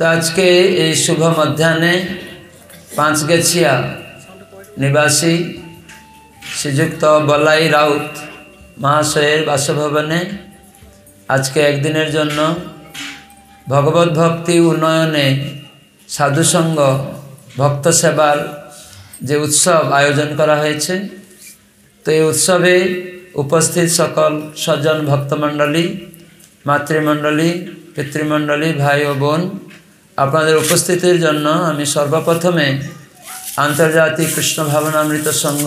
তো আজকে এই শুভ মধ্যাহ্নে পাঁচগেছিয়া নিবাসী শ্রীযুক্ত বলাই রাউত মহাশয়ের বাসভবনে আজকে একদিনের জন্য ভগবত ভক্তি উন্নয়নে সাধুসঙ্গ ভক্ত সেবার যে উৎসব আয়োজন করা হয়েছে, তো এই উৎসবে উপস্থিত সকল স্বজন ভক্তমণ্ডলী, মাতৃমণ্ডলী, পিতৃমণ্ডলী, ভাই ও বোন আপনাদের উপস্থিতির জন্য আমি সর্বপ্রথমে আন্তর্জাতিক কৃষ্ণ ভাবনামৃত সংঘ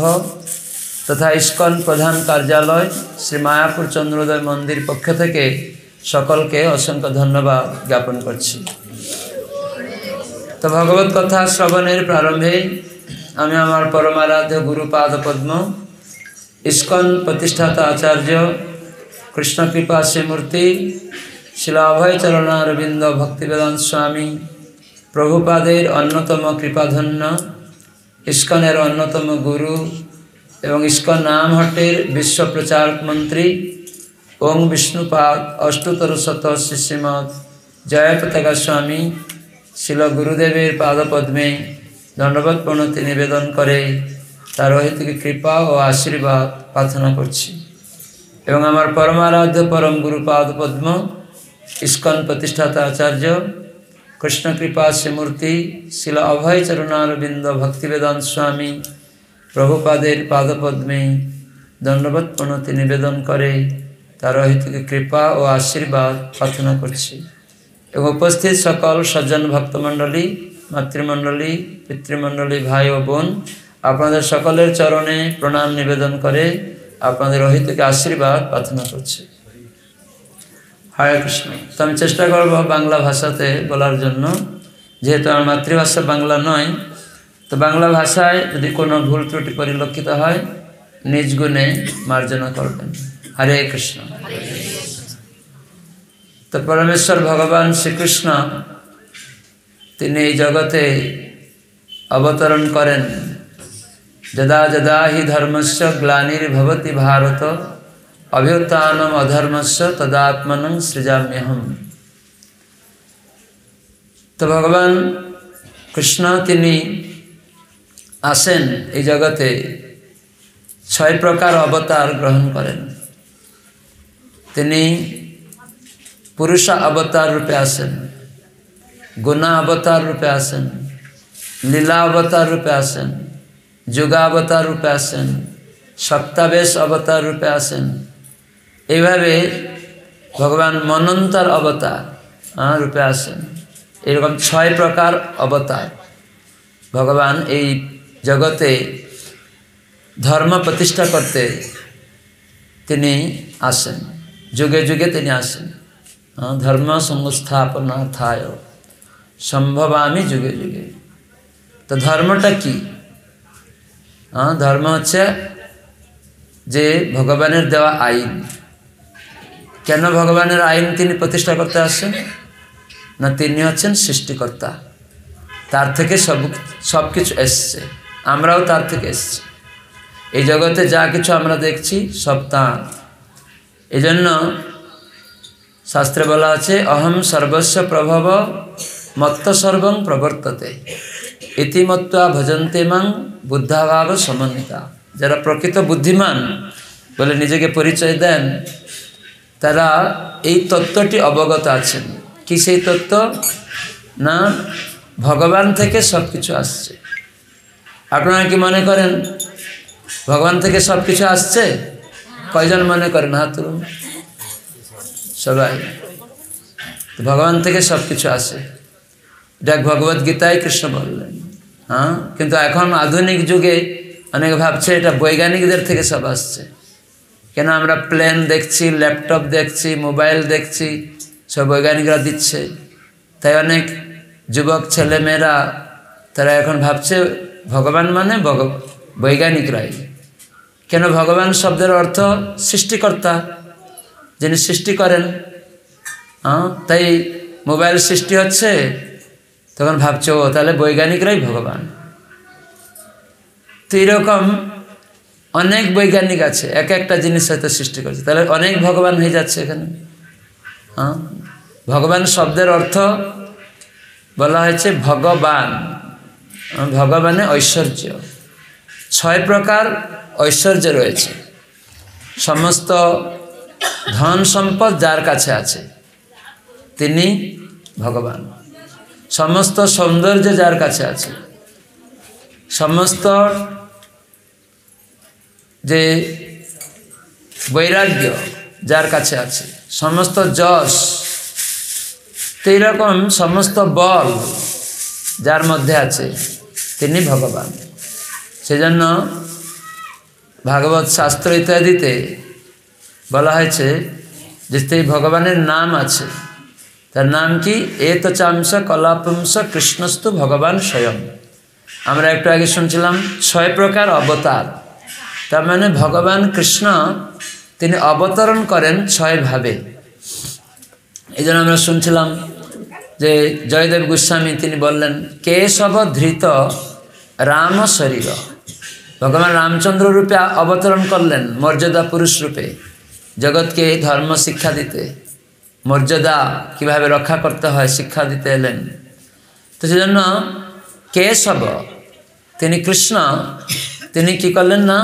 তথা ইস্কন প্রধান কার্যালয় শ্রী মায়াপুর চন্দ্রোদয় মন্দির পক্ষ থেকে সকলকে অসংখ্য ধন্যবাদ জ্ঞাপন করছি। তো ভগবত কথা শ্রবণের প্রারম্ভে আমি আমার পরমারাধ্য গুরুপাদ পদ্ম, ইস্কন প্রতিষ্ঠাতা আচার্য কৃষ্ণকৃপা শ্রীমূর্তি শিলা অভয় চরণারবিন্দ ভক্তিবেদান্ত স্বামী, প্রভুপাদের অন্যতম কৃপাধন্য, ইস্কনের অন্যতম গুরু এবং ইস্কন নামহটের বিশ্ব প্রচারক মন্ত্রী, ওং বিষ্ণুপাদ অষ্টতর শত শ্রীশ্রীমৎ জয় পতাকা স্বামী, শিল গুরুদেবের পাদপদ্মে দণ্ডবোধ প্রণতি নিবেদন করে তার ঐতিক কৃপা ও আশীর্বাদ প্রার্থনা করছি। এবং আমার পরমারাধ্য পরম গুরু পাদপদ্ম ইস্কন প্রতিষ্ঠাতা আচার্য কৃষ্ণকৃপা শ্রীমূর্তি, শিল অভয় চরণারবিন্দ ভক্তিবেদান্ত স্বামী, প্রভুপাদের পাদপদ্মে দণ্ডবোধ প্রণতি নিবেদন করে, তার ঐতিক কৃপা ও আশীর্বাদ প্রার্থনা করছি। এবং উপস্থিত সকল সজ্জন ভক্তমণ্ডলী, মাতৃমণ্ডলী, পিতৃমণ্ডলী, ভাই ও বোন, আপনাদের সকলের চরণে প্রণাম নিবেদন করে আপনাদের অহিতকে আশীর্বাদ প্রার্থনা করছে। হরে কৃষ্ণ। তো আমি চেষ্টা করব বাংলা ভাষাতে বলার জন্য। যেহেতু আমার মাতৃভাষা বাংলা নয়, তো বাংলা ভাষায় যদি কোনো ভুল ত্রুটি পরিলক্ষিত হয়, নিজ গুণে মার্জনা করবেন। হরে কৃষ্ণ। তো পরমেশ্বর ভগবান শ্রীকৃষ্ণ, তিনি এই জগতে অবতরণ করেন। যদা যদা হি ধর্মস্য গ্লানির্ভবতি ভারত। অভ্যুত্থানম অধর্মস্য তদাত্মনং সৃজাম্যহম তো ভগবান কৃষ্ণ তিনি আসেন এই জগতে ছয় প্রকার অবতার গ্রহণ করেন তিনি পুরুষ অবতার রূপে আসেন গুণা অবতার রূপে আসেন লীলা অবতার রূপে আসেন যুগাবতার রূপে আসেন সপ্তাবেশ অবতার রূপে আসেন এইভাবে ভগবান মনন্তর অবতার রূপে আসেন। এরকম ছয় প্রকার অবতার। ভগবান এই জগতে ধর্ম প্রতিষ্ঠা করতে তিনি আসেন। যুগে যুগে তিনি আসেন। ধর্ম সংস্থাপনা থায় সম্ভব আমি যুগে যুগে। তো ধর্মটা কি? ধর্ম হচ্ছে যে ভগবানের দেওয়া আইন। কেন ভগবানের আইন তিনি প্রতিষ্ঠা করতে আসেন? না, তিনি হচ্ছেন সৃষ্টিকর্তা। তার থেকে সব সব কিছু এসছে। আমরাও তার থেকে এসছি। এই জগতে যা কিছু আমরা দেখছি, সব তাঁর। জন্য শাস্ত্রে বলা আছে, অহম সর্বস্ব প্রভব মত্ত সর্বং প্রবর্ততে। ইতিমত্বা ভজন্তে মাং বুদ্ধাভাব সমন্বিতা। যারা প্রকৃত বুদ্ধিমান বলে নিজেকে পরিচয় দেন তারা এই তত্ত্বটি অবগত আছেন। কি সেই তত্ত্ব? না, ভগবান থেকে সব কিছু আসছে। আপনারা কি মনে করেন, ভগবান থেকে সব কিছু আসছে? কয়জন মনে করেন? হাত সবাই। ভগবান থেকে সব কিছু আসে। এটা ভগবত গীতায় কৃষ্ণ বললেন। হ্যাঁ কিন্তু এখন আধুনিক যুগে অনেকে ভাবছে এটা বৈজ্ঞানিকদের থেকে সব আসছে। কেন আমরা প্লেন দেখছি, ল্যাপটপ দেখছি, মোবাইল দেখছি, সব বৈজ্ঞানিকরা দিচ্ছে। তাই অনেক যুবক ছেলেমেয়েরা, তারা এখন ভাবছে, ভগবান মানে ভগ, বৈজ্ঞানিকরাই। কেন ভগবান শব্দের অর্থ সৃষ্টিকর্তা? যিনি সৃষ্টি করেন। তাই মোবাইল সৃষ্টি হচ্ছে, তখন ভাবছ তাহলে বৈজ্ঞানিকরাই ভগবান। তো এরকম অনেক বৈজ্ঞানিক আছে, এক একটা জিনিস হয়তো সৃষ্টি করছে। তাহলে অনেক ভগবান হয়ে যাচ্ছে এখানে। হ্যাঁ? ভগবান শব্দের অর্থ বলা হয়েছে ভগবান। ভগবানে ঐশ্বর্য। ছয় প্রকার ঐশ্বর্য রয়েছে। সমস্ত ধন সম্পদ যার কাছে আছে, তিনি ভগবান। সমস্ত সৌন্দর্য যার কাছে আছে, সমস্ত যে বৈরাগ্য যার কাছে আছে, সমস্ত যশ, তো এইরকম সমস্ত বল যার মধ্যে আছে, তিনি ভগবান। সেজন্য ভাগবত শাস্ত্র ইত্যাদিতে বলা হয়েছে যে সেই ভগবানের নাম আছে, তার নাম কি? এত চাংশ কলাপুংস কৃষ্ণস্তু ভগবান স্বয়ং। আমরা একটু আগে শুনছিলাম ছয় প্রকার অবতার। তার মানে ভগবান কৃষ্ণ, তিনি অবতরণ করেন ছয়ভাবে এই জন্য আমরা শুনছিলাম যে জয়দেব গোস্বামী, তিনি বললেন, কেশব ধৃত রাম শরীর। ভগবান রামচন্দ্র রূপে অবতরণ করলেন মর্যাদা পুরুষ রূপে। জগৎকে ধর্ম শিক্ষা দিতে, মর্যাদা কীভাবে রক্ষা করতে হয় শিক্ষা দিতে এলেন। তো সেজন্য কেশব, তিনি কৃষ্ণ, তিনি কি করলেন না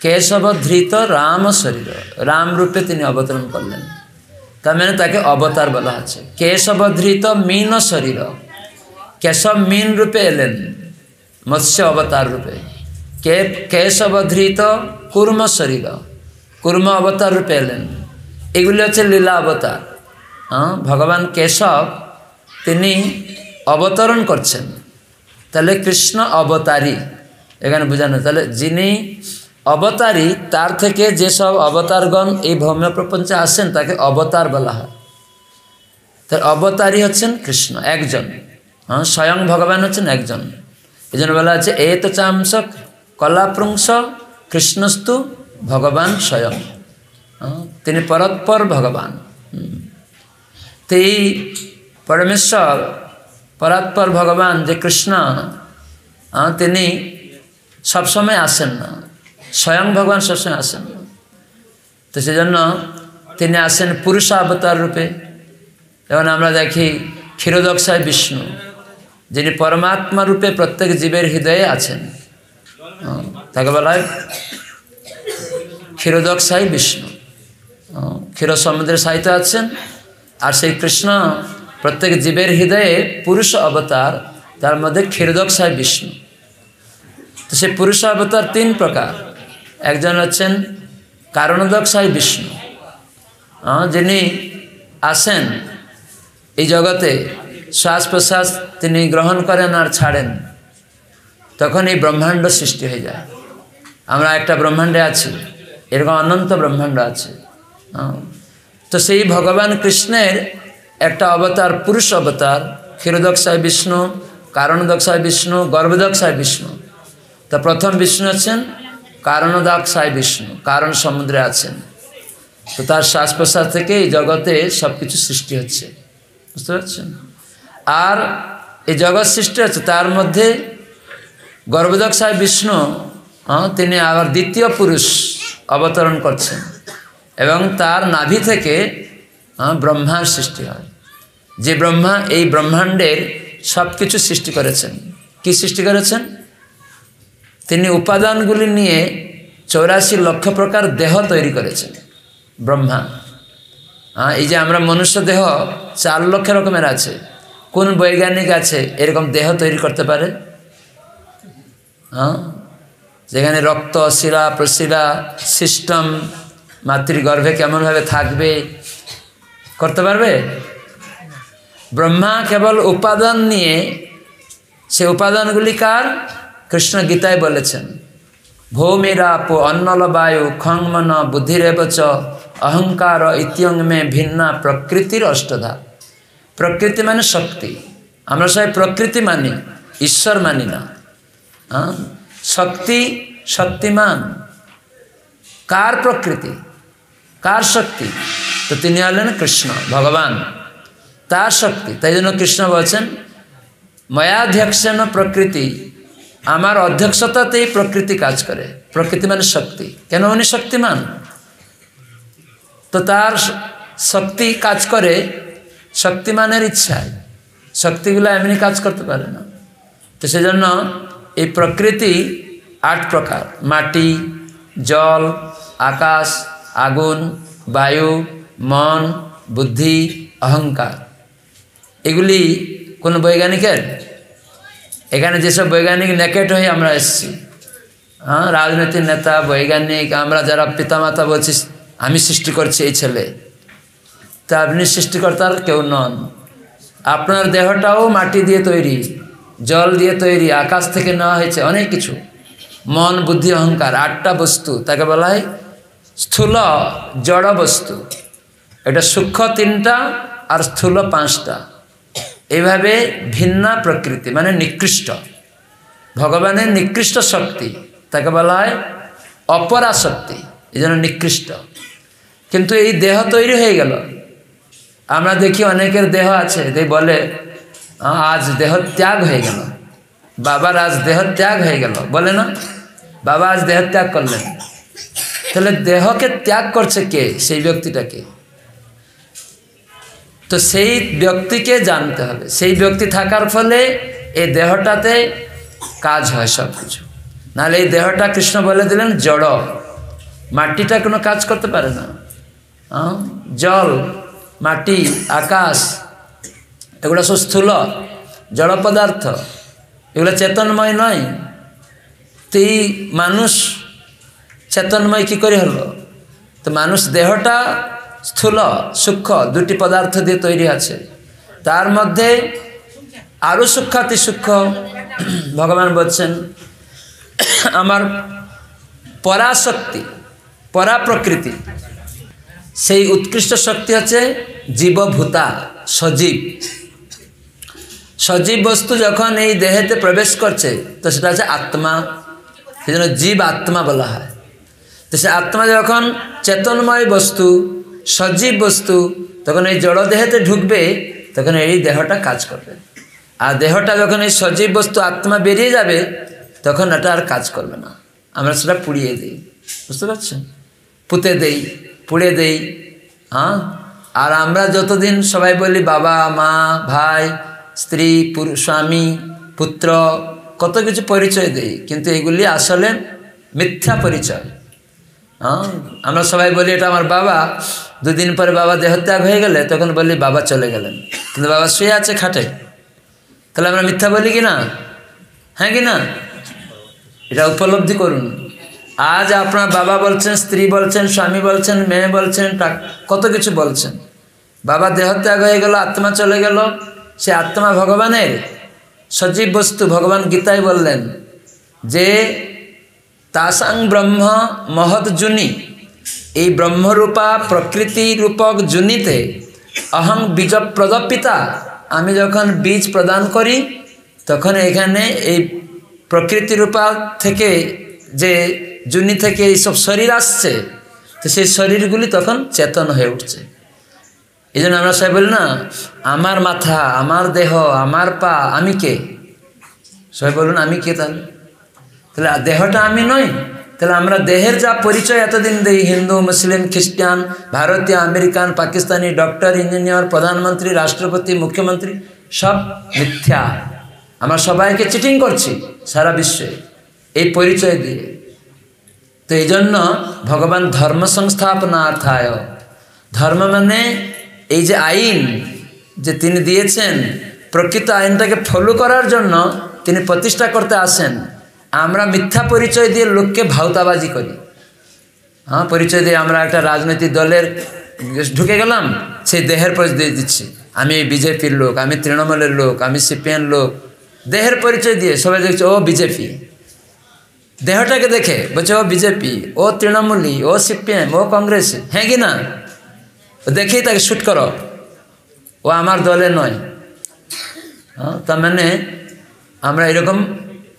কেশব ধৃত রাম শরীর। রাম রূপে তিনি অবতরণ করলেন। তার মানে তাকে অবতার বলা আছে কেশব ধৃত মিন শরীর। কেশব মিন রূপে এলেন। মৎস্য অবতার রূপে। কে কেশব ধৃত কুর্ম শরীর। কুর্ম অবতার রূপে এলেন। এগুলি হচ্ছে লীলা অবতার। হ্যাঁ ভগবান কেশব তিনি অবতরণ করছেন। তাহলে কৃষ্ণ অবতারী। এখানে বোঝানো, তাহলে যিনি অবতারী তার থেকে যেসব অবতারগণ এই ভৌম্য প্রপঞ্চে আসেন তাকে অবতার বলা হয়। তার অবতারী হচ্ছেন কৃষ্ণ একজন। হ্যাঁ স্বয়ং ভগবান হচ্ছেন একজন। এই জন্য বলা আছে এ তো চাংশ কলাপ্রংশ কৃষ্ণস্তু ভগবান স্বয়ং। হ্যাঁ, তিনি পরৎপর ভগবান। তো এই পরমেশ্বর পরাৎপর ভগবান যে কৃষ্ণ হ্যাঁ, তিনি সবসময় আসেন না। স্বয়ং ভগবান সবসময় আসেন। তো সেজন্য তিনি আসেন পুরুষ অবতার রূপে। যেমন আমরা দেখি ক্ষীরোদক্ষায় বিষ্ণু, যিনি পরমাত্মা রূপে প্রত্যেক জীবের হৃদয়ে আছেন। তাকে বলা হয় ক্ষীরোদক্ষায় বিষ্ণু। ক্ষীর সমুদ্রের সাহিত্য আছেন আর সেই কৃষ্ণ প্রত্যেক জীবের হৃদয়ে পুরুষ অবতার, তার মধ্যে ক্ষীরোদক্ষায় বিষ্ণু। তো সেই পুরুষ অবতার তিন প্রকার। একজন হচ্ছেন কারণদক্ষায় বিষ্ণু। হ্যাঁ, যিনি আসেন এই জগতে শ্বাস প্রশ্বাস তিনি গ্রহণ করেন আর ছাড়েন। তখন এই ব্রহ্মাণ্ড সৃষ্টি হয়ে যায়। আমরা একটা ব্রহ্মাণ্ডে আছি এরকম অনন্ত ব্রহ্মাণ্ড আছে। তো সেই ভগবান কৃষ্ণের একটা অবতার পুরুষ অবতার ক্ষীরদক্ষায় বিষ্ণু কারণদক্ষায় বিষ্ণু গর্ভদক্ষায় বিষ্ণু। তা প্রথম বিষ্ণু আছেন কারণদক্ষায় বিষ্ণু কারণ সমুদ্রে আছেন। তো তার শ্বাস প্রশ্বাস থেকে এই জগতে সব কিছু সৃষ্টি হচ্ছে। বুঝতে পারছেন? আর এই জগৎ সৃষ্টি হচ্ছে তার মধ্যে গর্ভদক্ষায় বিষ্ণু হ্যাঁ, তিনি আবার দ্বিতীয় পুরুষ অবতরণ করছেন এবং তার নাভি থেকে হ্যাঁ, ব্রহ্মার সৃষ্টি হয়। যে ব্রহ্মা এই ব্রহ্মাণ্ডের সব কিছু সৃষ্টি করেছেন। কি সৃষ্টি করেছেন? তিনি উপাদানগুলি নিয়ে চৌরাশি লক্ষ প্রকার দেহ তৈরি করেছেন। ব্রহ্মা। হ্যাঁ এই যে আমরা মনুষ্য দেহ চার লক্ষ রকমের আছে। কোন বৈজ্ঞানিক আছে, এরকম দেহ তৈরি করতে পারে? হ্যাঁ যেখানে রক্ত শিরা প্রশিরা সিস্টেম, মাতৃগর্ভে কেমনভাবে থাকবে, করতে পারবে? ব্রহ্মা কেবল উপাদান নিয়ে, সে উপাদানগুলি কার? কৃষ্ণ গীতায় বলেছেন, ভৌমিরাপ অন্নল বায়ু খংমন বুদ্ধিরেবচ অহংকার ইত্যং মে ভিন্না প্রকৃতির অষ্টধা। প্রকৃতি মানে শক্তি। আমরা সবাই প্রকৃতি মানি, ঈশ্বর মানি না? শক্তি শক্তিমান। কার প্রকৃতি? কার শক্তি? তো তিনি হলেন কৃষ্ণ, ভগবান। তার শক্তি। তাই জন্য কৃষ্ণ বলছেন, ময়াধ্যক্ষণ প্রকৃতি আমার অধ্যক্ষতাতেই প্রকৃতি কাজ করে। প্রকৃতি মানে শক্তি। কেন উনি শক্তিমান? তো তার শক্তি কাজ করে শক্তিমানের ইচ্ছায়। শক্তিগুলো এমনি কাজ করতে পারে না। তো সেজন্য এই প্রকৃতি আট প্রকার। মাটি, জল, আকাশ, আগুন, বায়ু, মন, বুদ্ধি, অহংকার। এগুলি কোনো বৈজ্ঞানিকের? এখানে যেসব বৈজ্ঞানিক নেকেট হয়ে আমরা এসেছি হ্যাঁ রাজনৈতিক নেতা, বৈজ্ঞানিক, আমরা যারা পিতামাতা বলছি, আমি সৃষ্টি করছি এই ছেলে। তা আপনি সৃষ্টিকর্তার কেউ নন। আপনার দেহটাও মাটি দিয়ে তৈরি, জল দিয়ে তৈরি, আকাশ থেকে নেওয়া হয়েছে অনেক কিছু। মন, বুদ্ধি, অহংকার, আটটা বস্তু, তাকে বলা হয় স্থূল, জড় বস্তু। এটা সূক্ষ্ম তিনটা আর স্থূল পাঁচটা। এইভাবে ভিন্ন প্রকৃতি মানে নিকৃষ্ট। ভগবানের নিকৃষ্ট শক্তি, তাকে বলা হয় অপরা শক্তি এই জন্য নিকৃষ্ট। কিন্তু এই দেহ তৈরি হয়ে গেল। আমরা দেখি অনেকের দেহ আছে they বলে আজ দেহ ত্যাগ হয়ে গেল। বাবার আজ দেহ ত্যাগ হয়ে গেল। বলে না, বাবা আজ দেহ ত্যাগ করলেন। তাহলে দেহকে ত্যাগ করছে কে? সেই ব্যক্তিটাকে। তো সেই ব্যক্তিকে জানতে হবে। সেই ব্যক্তি থাকার ফলে এই দেহটাতে কাজ হয় সব কিছু নাহলে এই দেহটা কৃষ্ণ বলে দিলেন জড়। মাটিটা কোনো কাজ করতে পারে না? জল, মাটি, আকাশ, এগুলো সব স্থূল, জড় পদার্থ। এগুলো চেতনময় নয়। তো এই মানুষ চেতনময় কী করে হলো? তো মানুষ দেহটা স্থূল, সূক্ষ্ম দুটি পদার্থ দিয়ে তৈরি আছে। তার মধ্যে আরও সূক্ষ্মাতি সূক্ষ্ম। ভগবান বলছেন, আমার পরাশক্তি পরা প্রকৃতি সেই উৎকৃষ্ট শক্তি হচ্ছে জীবভূতা, সজীব। সজীব বস্তু যখন এই দেহেতে প্রবেশ করছে, তো সেটা হচ্ছে আত্মা। সেই জন্য জীব আত্মা বলা হয়। তো সে আত্মা যখন চেতনময় বস্তু সজীব বস্তু, তখন এই জড় দেহেতে ঢুকবে, তখন এই দেহটা কাজ করবে। আর দেহটা যখন এই সজীব বস্তু আত্মা বেরিয়ে যাবে, তখন এটা আর কাজ করবে না। আমরা সেটা পুড়িয়ে দিই। বুঝতে পারছেন? পুঁতে দেই, পুড়ে দেই হ্যাঁ? আর আমরা যতদিন সবাই বলি বাবা, মা, ভাই, স্ত্রী স্বামী, পুত্র, কত কিছু পরিচয় দেই, কিন্তু এগুলি আসলে মিথ্যা পরিচয়। আমরা সবাই বলি, এটা আমার বাবা। দুদিন পরে বাবা দেহত্যাগ হয়ে গেলে তখন বলি, বাবা চলে গেলেন। কিন্তু বাবা শুয়ে আছে খাটে। তাহলে আমরা মিথ্যা বলি কি না? হ্যাঁ কি না? এটা উপলব্ধি করুন। আজ আপনার বাবা বলছেন, স্ত্রী বলছেন, স্বামী বলছেন, মেয়ে বলছেন কত কিছু বলছেন। বাবা দেহত্যাগ হয়ে গেল, আত্মা চলে গেল। সে আত্মা ভগবানের সজীব বস্তু, ভগবান গীতায় বললেন যে তাসাং ব্রহ্ম মহৎ জুনি। এই ব্রহ্মরূপা প্রকৃতি রূপক জুনিতে অহং বীজ প্রদপিতা আমি যখন বীজ প্রদান করি, তখন এখানে এই প্রকৃতি রূপা থেকে যে জুনি থেকে এইসব শরীর আসছে, তো সেই শরীরগুলি তখন চেতন হয়ে উঠছে। এই জন্য আমরা সবাই বলি, না, আমার মাথা, আমার দেহ, আমার পা, আমি কে? সবাই বলুন, আমি কে তাহলে? তাহলে দেহটা আমি নই। তাহলে আমরা দেহের যা পরিচয় এতদিন দিই, হিন্দু, মুসলিম, খ্রিস্টান, ভারতীয়, আমেরিকান, পাকিস্তানি, ডক্টর, ইঞ্জিনিয়ার, প্রধানমন্ত্রী, রাষ্ট্রপতি, মুখ্যমন্ত্রী, সব মিথ্যা। আমরা সবাইকে চিটিং করছি সারা বিশ্বে এই পরিচয় দিয়ে। তো এই জন্য ভগবান ধর্ম সংস্থাপনার্থায়, ধর্ম মানে এই যে আইন যে তিনি দিয়েছেন, প্রকৃত আইনটাকে ফলো করার জন্য তিনি প্রতিষ্ঠা করতে আসেন। আমরা মিথ্যা পরিচয় দিয়ে লোককে ভাওতাবাজি করি। হ্যাঁ পরিচয় দিয়ে আমরা একটা রাজনৈতিক দলের ঢুকে গেলাম, সেই দেহের পরিচয় দিয়ে দিচ্ছি। আমি বিজেপির লোক, আমি তৃণমূলের লোক, আমি সিপিএন লোক। দেহের পরিচয় দিয়ে সবাই দেখছে, ও বিজেপি। দেহটাকে দেখে বলছে, ও বিজেপি, ও তৃণমূলী, ও সিপিএম, ও কংগ্রেস হ্যাঁ কি না? দেখেই তাকে শ্যুট করো। ও আমার দলে নয়। হ্যাঁ তার মানে আমরা এরকম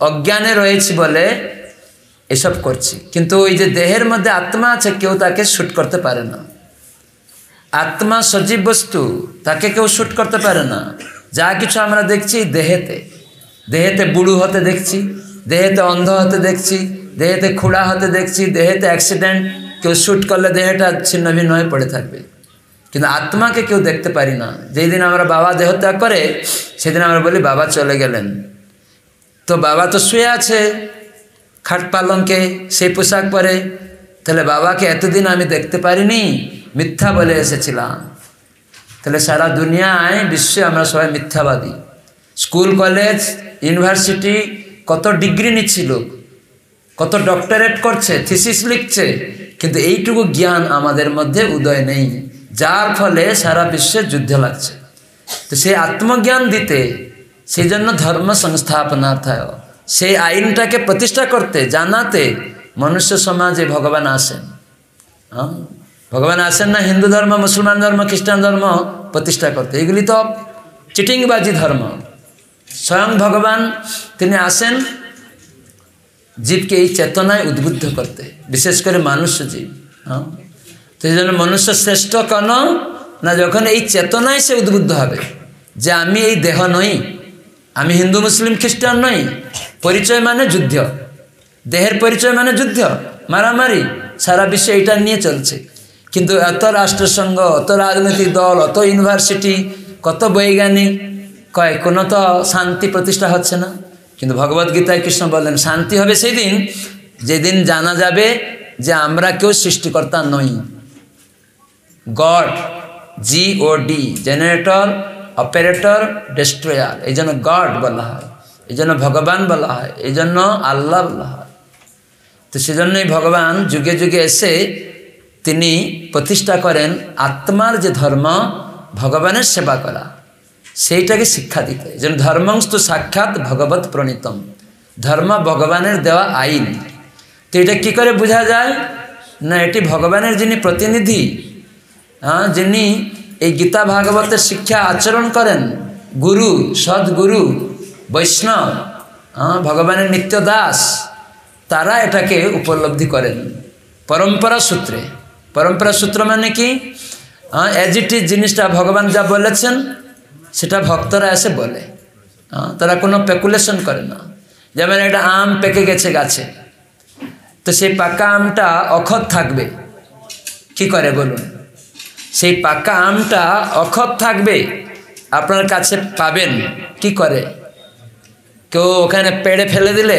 অজ্ঞানে রয়েছি বলে এসব করছি। কিন্তু ওই যে দেহের মধ্যে আত্মা আছে, কেউ তাকে শ্যুট করতে পারে না। আত্মা সজীব বস্তু, তাকে কেউ শ্যুট করতে পারে না। যা কিছু আমরা দেখছি দেহেতে। দেহেতে বুড়ো হতে দেখছি, দেহেতে অন্ধ হতে দেখছি, দেহেতে খুঁড়া হতে দেখছি, দেহেতে অ্যাক্সিডেন্ট কেউ শ্যুট করলে দেহটা ছিন্ন ভিন্ন হয়ে পড়ে থাকবে। কিন্তু আত্মাকে কেউ দেখতে পারি না। যেই দিন আমরা বাবা দেহত্যাগ করে, সেদিন আমরা বলি, বাবা চলে গেলেন। তো বাবা তো শুয়ে আছে, খাট পালঙ্কে সেই পোশাক পরে। তাহলে বাবাকে এতদিন আমি দেখতে পারিনি, মিথ্যা বলে এসেছিলাম। তাহলে সারা দুনিয়ায় বিশ্বে আমরা সবাই মিথ্যাবাদী। স্কুল, কলেজ, ইউনিভার্সিটি কত ডিগ্রি নিচ্ছি লোক? কত ডক্টরেট করছে, থিসিস লিখছে, কিন্তু এইটুকু জ্ঞান আমাদের মধ্যে উদয় নেই, যার ফলে সারা বিশ্বে যুদ্ধ লাগছে। তো সেই আত্মজ্ঞান দিতে সেই জন্য ধর্ম সংস্থাপনার্থায় সেই আইনটাকে প্রতিষ্ঠা করতে, জানাতে মনুষ্য সমাজে ভগবান আসেন। হ্যাঁ ভগবান আসেন না, হিন্দু ধর্ম, মুসলমান ধর্ম, খ্রিস্টান ধর্ম প্রতিষ্ঠা করতে। এগুলি তো চিটিংবাজি ধর্ম। স্বয়ং ভগবান তিনি আসেন জীবকে এই চেতনায় উদ্বুদ্ধ করতে, বিশেষ করে মানুষ জীব। হ্যাঁ তো এই জন্য মনুষ্য শ্রেষ্ঠ কেন? না, যখন এই চেতনায় সে উদ্বুদ্ধ হবে যে আমি এই দেহ নই আমি হিন্দু, মুসলিম, খ্রিস্টান নই। পরিচয় মানে যুদ্ধ। দেহের পরিচয় মানে যুদ্ধ। মারামারি সারা বিশ্বে এটা নিয়ে চলছে। কিন্তু এত রাষ্ট্রসংঘ অত রাজনৈতিক দল অত ইউনিভার্সিটি, কত বৈজ্ঞানিক, কয়, কোনো তো শান্তি প্রতিষ্ঠা হচ্ছে না। কিন্তু ভগবদ্গীতায় কৃষ্ণ বললেন, শান্তি হবে সেই দিন যেদিন জানা যাবে যে আমরা কেউ সৃষ্টিকর্তা নই। God, G O D, generator operator, destroyer, এই জন্য গড বলা হয়, এই জন্য ভগবান বলা হয়, এই জন্য আল্লাহ বলা হয়। তো সেজন্যই ভগবান যুগে যুগে এসে তিনি প্রতিষ্ঠা করেন আত্মার যে ধর্ম, ভগবানের সেবা করা। সেইটাকে শিক্ষা দিতে। যেন ধর্মংস্তু সাক্ষাৎ ভগবত প্রণীতম। ধর্ম ভগবানের দেওয়া আইন। তো এটা কী করে বোঝা যায়? না, এটি ভগবানের যিনি প্রতিনিধি যিনি এই গীতা ভাগবতের শিক্ষা আচরণ করেন গুরু, সদ্গুরু, বৈষ্ণব হ্যাঁ ভগবানের নিত্য দাস, তারা এটাকে উপলব্ধি করেন। পরম্পরা সূত্রে। পরম্পরা সূত্র মানে কি? অ্যাজ ইট ইজ জিনিসটা ভগবান যা বলেছেন, সেটা ভক্তরা এসে বলে। তারা কোনো পেকুলেশন করে না। যেমন একটা আম পেকে গেছে গাছে। তো সেই পাকা আমটা অক্ষত থাকবে। কি করে বলুন? সেই পাকা আমটা অক্ষত থাকবে, আপনার কাছে পাবেন। কি করে? কেউ ওখানে পেড়ে ফেলে দিলে?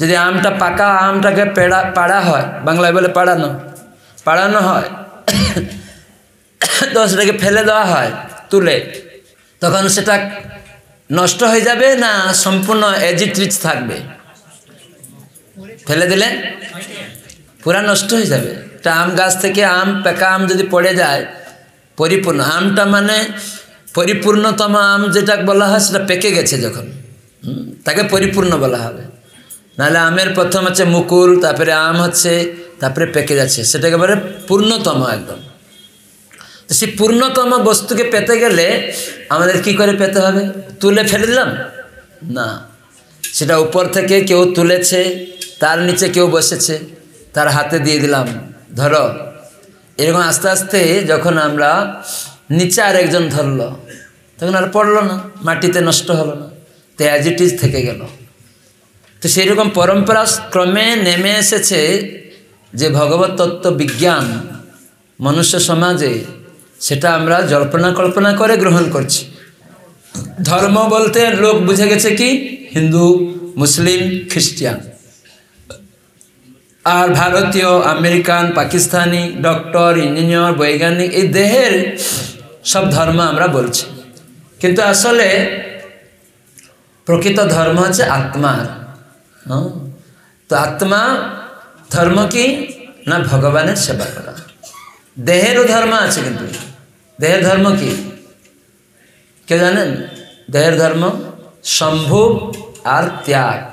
যদি আমটা পাকা আমটাকে পেড়া, পাড়া হয়, বাংলায় বলে পাড়ানো পাড়ানো হয়, তো সেটাকে ফেলে দেওয়া হয়, তুলে, তখন সেটা নষ্ট হয়ে যাবে না সম্পূর্ণ এজিট্রিচ থাকবে? ফেলে দিলে? পুরা নষ্ট হয়ে যাবে। একটা আম গাছ থেকে আম, পেকা আম যদি পড়ে যায়, পরিপূর্ণ। আমটা মানে পরিপূর্ণতম আম যেটা বলা হয়, সেটা পেকে গেছে যখন। তাকে পরিপূর্ণ বলা হবে। নাহলে আমের প্রথম হচ্ছে মুকুল, তারপরে আম হচ্ছে, তারপরে পেকে যাচ্ছে। সেটাকে বলে পূর্ণতম একদম। তো সেই পূর্ণতম বস্তুকে পেতে গেলে আমাদের কি করে পেতে হবে? তুলে ফেলে দিলাম? না। সেটা উপর থেকে কেউ তুলেছে, তার নিচে কেউ বসেছে, তার হাতে দিয়ে দিলাম। ধরো, এরকম আস্তে আস্তে যখন আমরা নিচে আর একজন ধরলো, তখন আর পড়ল না, মাটিতে নষ্ট হলো না, তো অ্যাজ ইট ইজ থেকে গেল। তো সেই রকম পরম্পরা ক্রমে নেমে এসেছে যে ভগবত তত্ত্ব বিজ্ঞান মনুষ্য সমাজে সেটা আমরা জল্পনা কল্পনা করে গ্রহণ করছি। ধর্ম বলতে লোক বুঝে গেছে কি? হিন্দু, মুসলিম খ্রিস্টিয়ান আর ভারতীয়, আমেরিকান, পাকিস্তানি, ডক্টর, ইঞ্জিনিয়ার, বৈজ্ঞানিক, এই দেহের সব ধর্ম আমরা বলছি। কিন্তু আসলে প্রকৃত ধর্ম হচ্ছে আত্মার তো আত্মা ধর্ম কি? না, ভগবানের সেবা করা। দেহেরও ধর্ম আছে কিন্তু। দেহের ধর্ম কি? কে জানেন? দেহের ধর্ম সম্ভোগ আর ত্যাগ।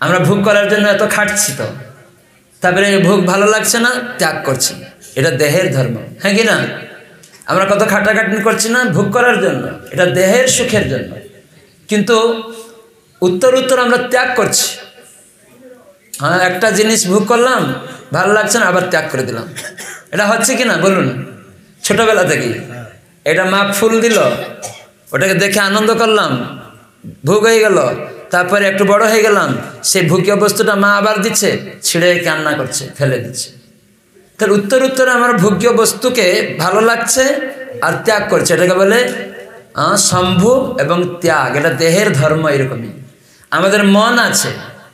আমরা ভোগ করার জন্য এত খাটছি তো। তারপরে ভোগ ভালো লাগছে না, ত্যাগ করছি। এটা দেহের ধর্ম হ্যাঁ কি না? আমরা কত খাটাখাটনি করছি না ভোগ করার জন্য, এটা দেহের সুখের জন্য। কিন্তু উত্তর উত্তর আমরা ত্যাগ করছি। হ্যাঁ একটা জিনিস ভোগ করলাম, ভালো লাগছে না, আবার ত্যাগ করে দিলাম। এটা হচ্ছে কি না, বলুন। ছোটবেলা থেকে এটা মা ফুল দিল, ওটাকে দেখে আনন্দ করলাম। ভোগ হয়ে গেল তারপরে একটু বড় হয়ে গেলাম সেই ভুকীয় বস্তুটা মা আবার দিচ্ছে ছিঁড়ে কান্না করছে ফেলে দিচ্ছে। তার উত্তর উত্তরে আমার ভোগ্য বস্তুকে ভালো লাগছে আর ত্যাগ করছে এটাকে বলে আহ, সম্ভু এবং ত্যাগ এটা দেহের ধর্ম এরকমই। আমাদের মন আছে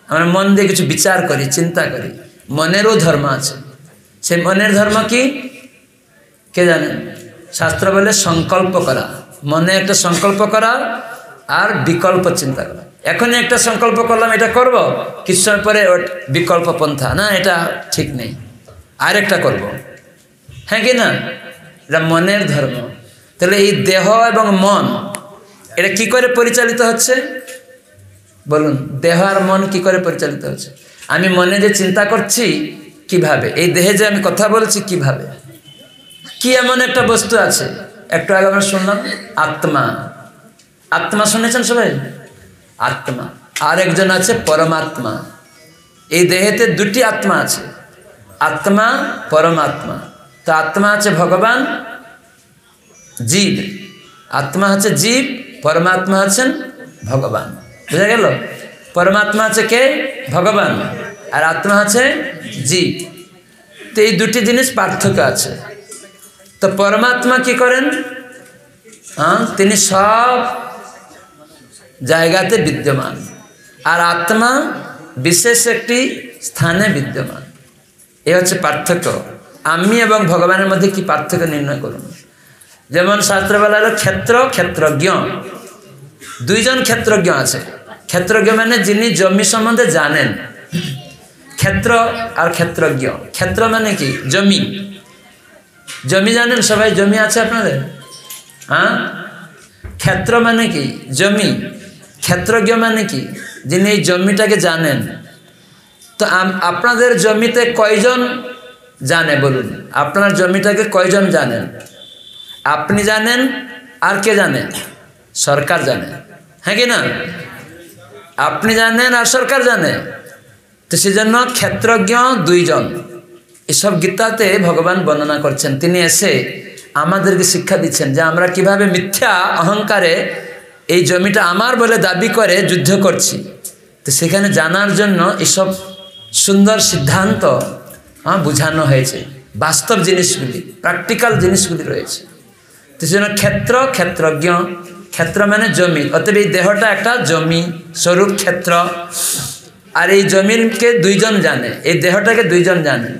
আমরা মন দিয়ে কিছু বিচার করি চিন্তা করি মনেরও ধর্ম আছে। সেই মনের ধর্ম কি? কে জানেন শাস্ত্র বলে সংকল্প করা মনে একটা সংকল্প করা আর বিকল্প চিন্তা করা। এখনই একটা সংকল্প করলাম, এটা করব। কিছু সময় পরে বিকল্প পন্থা। না, এটা ঠিক নেই। আর একটা করব। হ্যাঁ কি না? এটা মনের ধর্ম। তাহলে এই দেহ এবং মন, এটা কি করে পরিচালিত হচ্ছে? বলুন, দেহ আর মন কি করে পরিচালিত হচ্ছে? আমি মনে যে চিন্তা করছি, কীভাবে? এই দেহে যে আমি কথা বলছি, কীভাবে? কি এমন একটা বস্তু আছে? একটু আগে আমরা শুনলাম, আত্মা। আত্মা শুনেছেন সবাই? আত্মা। আর একজন আছে পরমাত্মা। এই দেহেতে দুটি আত্মা আছে। আত্মা, পরমাত্মা। তো আত্মা আছে ভগবান, জীব। আত্মা হচ্ছে জীব, পরমাত্মা হচ্ছেন ভগবান। বুঝা গেল? পরমাত্মা আছে কে? ভগবান। আর আত্মা আছে জীব। তো এই দুটি জিনিস পার্থক্য আছে। তো পরমাত্মা কি করেন? হ্যাঁ তিনি সব জায়গাতে বিদ্যমান। আর আত্মা বিশেষ একটি স্থানে বিদ্যমান। এ হচ্ছে পার্থক্য। আমি এবং ভগবানের মধ্যে কি পার্থক্য নির্ণয় করুন? যেমন শাস্ত্র বলা ক্ষেত্র, ক্ষেত্রজ্ঞ। দুইজন ক্ষেত্রজ্ঞ আছে। ক্ষেত্রজ্ঞ মানে যিনি জমি সম্বন্ধে জানেন। ক্ষেত্র আর ক্ষেত্রজ্ঞ। ক্ষেত্র মানে কি? জমি। জমি জানেন? সবাই জমি আছে আপনাদের? হ্যাঁ? ক্ষেত্র মানে কি? জমি। ক্ষেত্রজ্ঞ মানে কি? যিনি এই জমিটাকে জানেন। তো আপনাদের জমিতে কয়জন জানে বলুন? আপনার জমিটাকে কয়জন জানেন আপনি জানেন আর কে জানে? সরকার জানে। হ্যাঁ কি না? আপনি জানেন আর সরকার জানে। তো সেজন্য ক্ষেত্রজ্ঞ দুইজন। এসব গীতাতে ভগবান বর্ণনা করছেন। তিনি এসে আমাদেরকে শিক্ষা দিচ্ছেন যে আমরা কীভাবে মিথ্যা অহংকারে এই জমিটা আমার বলে দাবি করে যুদ্ধ করছি। তো সেখানে জানার জন্য এসব সুন্দর সিদ্ধান্ত হ্যাঁ, বোঝানো হয়েছে। বাস্তব জিনিসগুলি প্র্যাকটিক্যাল জিনিসগুলি রয়েছে। তো সেজন্য ক্ষেত্র ক্ষেত্রজ্ঞ ক্ষেত্র মানে জমি অতএব এই দেহটা একটা জমি স্বরূপ ক্ষেত্র। আর এই জমিনকে দুইজন জানে এই দেহটাকে দুইজন জানে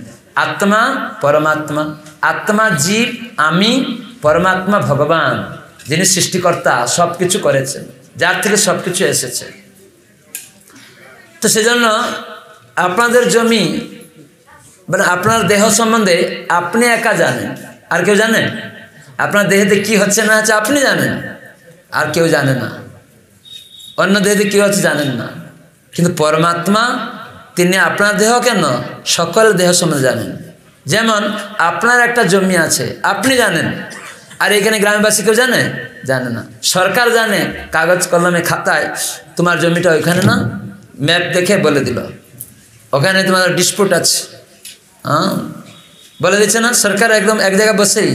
আত্মা পরমাত্মা। আত্মা জীব আমি পরমাত্মা ভগবান। যিনি সৃষ্টিকর্তা সব কিছু করেছেন, যার থেকে সব কিছু এসেছে। তো সেজন্য আপনাদের জমি মানে আপনার দেহ সম্বন্ধে আপনি একা জানেন, আর কেউ জানেন আপনার দেহেতে কি হচ্ছে না হচ্ছে আপনি জানেন, আর কেউ জানে না। অন্য দেহেতে কী হচ্ছে জানেন না। কিন্তু পরমাত্মা, তিনি আপনার দেহ কেন? সকল দেহ সম্বন্ধে জানেন। যেমন আপনার একটা জমি আছে, আপনি জানেন। আর এখানে গ্রামবাসী কেউ জানে? জানে না। সরকার জানে, কাগজ কলমে খাতায়, তোমার জমিটা ওইখানে না? ম্যাপ দেখে বলে দিল। ওখানে তোমার ডিসপুট আছে। হ্যাঁ বলে দিচ্ছে না? সরকার একদম এক জায়গায় বসেই।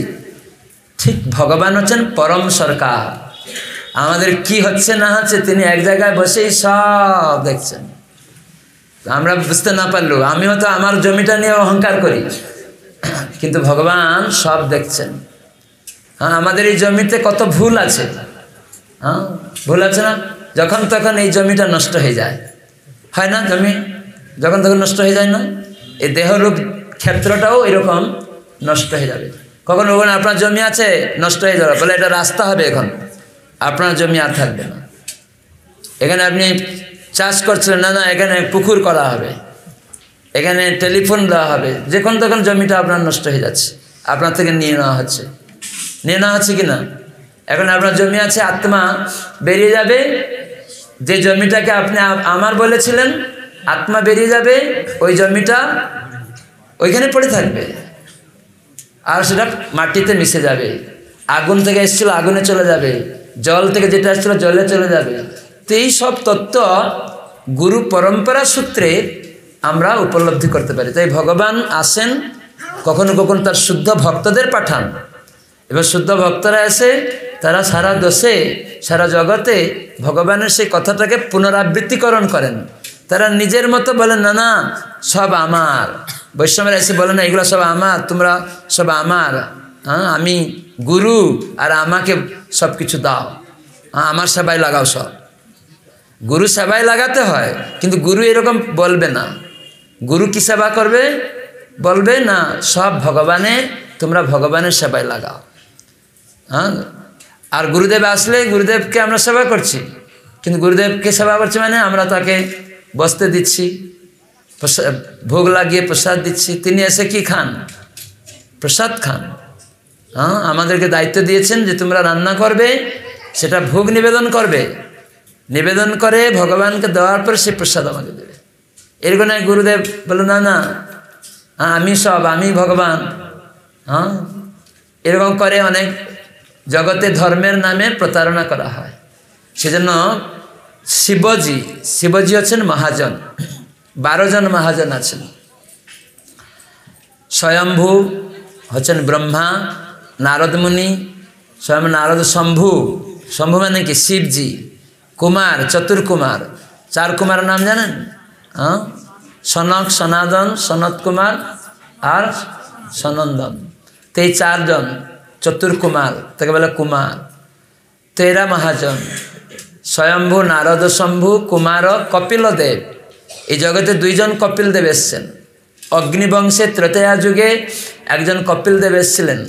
ঠিক ভগবান হচ্ছেন পরম সরকার। আমাদের কি হচ্ছে না হচ্ছে তিনি এক জায়গায় বসেই সব দেখছেন। আমরা বুঝতে না পারলেও আমিও তো আমার জমিটা নিয়ে অহংকার করি। কিন্তু ভগবান সব দেখছেন। হ্যাঁ আমাদের এই জমিতে কত ভুল আছে। হ্যাঁ ভুল আছে না? যখন তখন এই জমিটা নষ্ট হয়ে যায়। হয় না জমি? যখন তখন নষ্ট হয়ে যায় না? এই দেহরূপ ক্ষেত্রটাও এরকম নষ্ট হয়ে যাবে। কখনো কখনো আপনার জমি আছে, নষ্ট হয়ে যাবে। বলে এটা রাস্তা হবে এখন। আপনার জমি আর থাকবে না। এখানে আপনি চাষ করছিলেন, না না, এখানে পুকুর করা হবে। এখানে টেলিফোন দেওয়া হবে। যখন তখন জমিটা আপনার নষ্ট হয়ে যাচ্ছে। আপনার থেকে নিয়ে নেওয়া হচ্ছে। নিয়ে আছে হচ্ছে কি না এখন আপনার জমি আছে, আত্মা বেরিয়ে যাবে। যে জমিটাকে আপনি আমার বলেছিলেন, আত্মা বেরিয়ে যাবে, ওই জমিটা ওইখানে পড়ে থাকবে। আর সেটা মাটিতে মিশে যাবে। আগুন থেকে এসেছিল, আগুনে চলে যাবে। জল থেকে যেটা এসেছিল, জলে চলে যাবে। তো এই সব তত্ত্ব গুরু পরম্পরা সূত্রে আমরা উপলব্ধি করতে পারি। তাই ভগবান আসেন, কখনো কখনো তার শুদ্ধ ভক্তদের পাঠান। এবার শুদ্ধ ভক্তরা এসে তারা সারা দেশে, সারা জগতে ভগবানের সেই কথাটাকে পুনরাবৃত্তিকরণ করেন। তারা নিজের মতো বলে, না না, সব আমার। বৈষ্ণবের এসে বলে, না, এগুলো সব আমার, তোমরা সব আমার। হ্যাঁ আমি গুরু, আর আমাকে সব কিছু দাও। হ্যাঁ আমার সেবাই লাগাও সব। গুরু সেবাই লাগাতে হয়, কিন্তু গুরু এরকম বলবে না। গুরু কি সেবা করবে? বলবে, না, সব ভগবানের তোমরা ভগবানের সেবায় লাগাও। হ্যাঁ? আর গুরুদেব আসলে গুরুদেবকে আমরা সেবা করছি। কিন্তু গুরুদেবকে সেবা করছি মানে আমরা তাকে বসতে দিচ্ছি ভোগ লাগিয়ে প্রসাদ দিচ্ছি। তিনি এসে কি খান? প্রসাদ খান। হ্যাঁ? আমাদেরকে দায়িত্ব দিয়েছেন যে তোমরা রান্না করবে, সেটা ভোগ নিবেদন করবে। নিবেদন করে ভগবানকে দেওয়ার পর সে প্রসাদ আমাকে দেবে। এরকম নয় গুরুদেব বলো না না, আমি সব, আমি ভগবান। হ্যাঁ? এরকম করে অনেক জগতে ধর্মের নামে প্রতারণা করা হয়। সেজন্য শিবজি শিবজি হচ্ছেন মহাজন। বারো জন মহাজন আছেন। স্বয়ম্ভু হচ্ছেন ব্রহ্মা নারদমুনি স্বয়ং নারদ শম্ভু। শম্ভু মানে কি? শিবজি। কুমার চতুর কুমার চার কুমার নাম জানেন? হ্যাঁ সনক, সনাতন সনত কুমার আর সনন্দন। তো এই চারজন চতুর কুমার, তাকে বলে কুমার। তেরা মহাজন, স্বয়ম্ভু নারদ শম্ভু কুমার কপিল দেব। এই জগতে দুইজন কপিল দেব এসছেন। অগ্নিবংশে ত্রেতয়া যুগে একজন কপিল দেব এসছিলেন।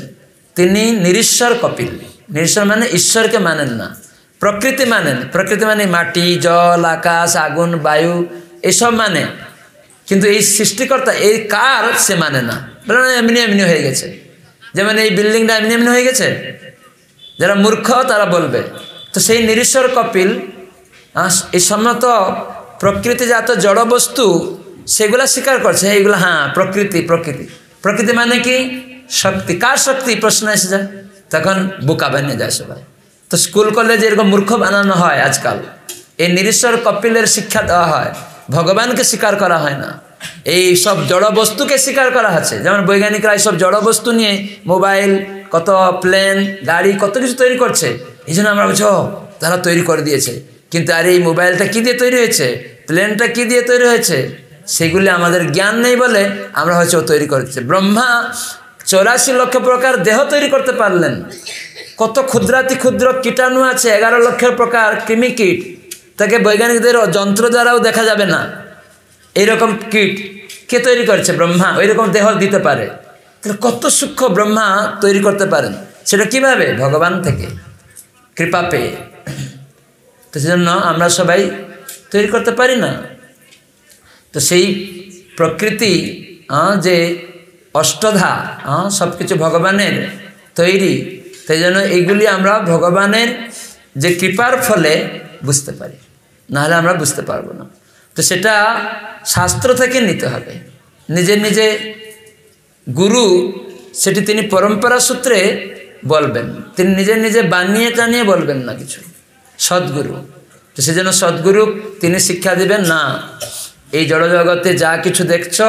তিনি নিরীশ্বর কপিল। নিরীশ্বর মানে ঈশ্বরকে মানেন না, প্রকৃতি মানেন। প্রকৃতি মানে মাটি, জল, আকাশ, আগুন, বায়ু, এসব মানে। কিন্তু এই সৃষ্টিকর্তা, এই কার সে মানে না। এমনি এমনি হয়ে গেছে। যেমন এই বিল্ডিংটা এমনি এমনি হয়ে গেছে। যারা মূর্খ, তারা বলবে। তো সেই নিরীশ্বর কপিল এই সম্মত প্রকৃতিজাত জড় বস্তু, সেগুলো স্বীকার করছে। এইগুলো হ্যাঁ প্রকৃতি প্রকৃতি। প্রকৃতি মানে কি? শক্তি। কার শক্তি? প্রশ্ন এসে যায়। তখন বোকা বানিয়ে যায় সবাই। তো স্কুল, কলেজে এরকম মূর্খ বানানো হয় আজকাল। এই নিরীশ্বর কপিলের শিক্ষা দেওয়া হয়। ভগবানকে স্বীকার করা হয় না। এই সব জড় বস্তুকে স্বীকার করা হচ্ছে। যেমন বৈজ্ঞানিকরা এইসব জড় বস্তু নিয়ে মোবাইল, কত প্লেন, গাড়ি, কত কিছু তৈরি করছে। এই জন্য আমরা বলছি তারা তৈরি করে দিয়েছে। কিন্তু আর এই মোবাইলটা কী দিয়ে তৈরি হয়েছে? প্লেনটা কী দিয়ে তৈরি হয়েছে? সেগুলি আমাদের জ্ঞান নেই বলে আমরা হয়তো তৈরি করছে। ব্রহ্মা চৌরাশি লক্ষ প্রকার দেহ তৈরি করতে পারলেন। কত ক্ষুদ্রাতি ক্ষুদ্র কীটাণু আছে, এগারো লক্ষের প্রকার কৃমি কীট তাকে বৈজ্ঞানিকদের যন্ত্র দ্বারাও দেখা যাবে না। এইরকম কীট কে তৈরি করছে ব্রহ্মা? ওই রকম দেহ দিতে পারে। তাহলে কত সূক্ষ্ম ব্রহ্মা তৈরি করতে পারেন? সেটা কীভাবে? ভগবান থেকে। কৃপা পেয়ে। তো সেজন্য আমরা সবাই তৈরি করতে পারি না। তো সেই প্রকৃতি যে অষ্টধা সব কিছু ভগবানের তৈরি সেই জন্য এইগুলি আমরা ভগবানের যে কৃপার ফলে বুঝতে পারি। নাহলে আমরা বুঝতে পারব না। তো সেটা শাস্ত্র থেকে নিতে হবে। নিজে নিজে গুরু, সেটি তিনি পরম্পরা সূত্রে বলবেন। তিনি নিজে নিজে বানিয়ে টানিয়ে বলবেন না কিছু। সদ্গুরু। তো সে সেজন্য সদ্গুরু তিনি শিক্ষা দিবেন, না, এই জড়জগতে যা কিছু দেখছ,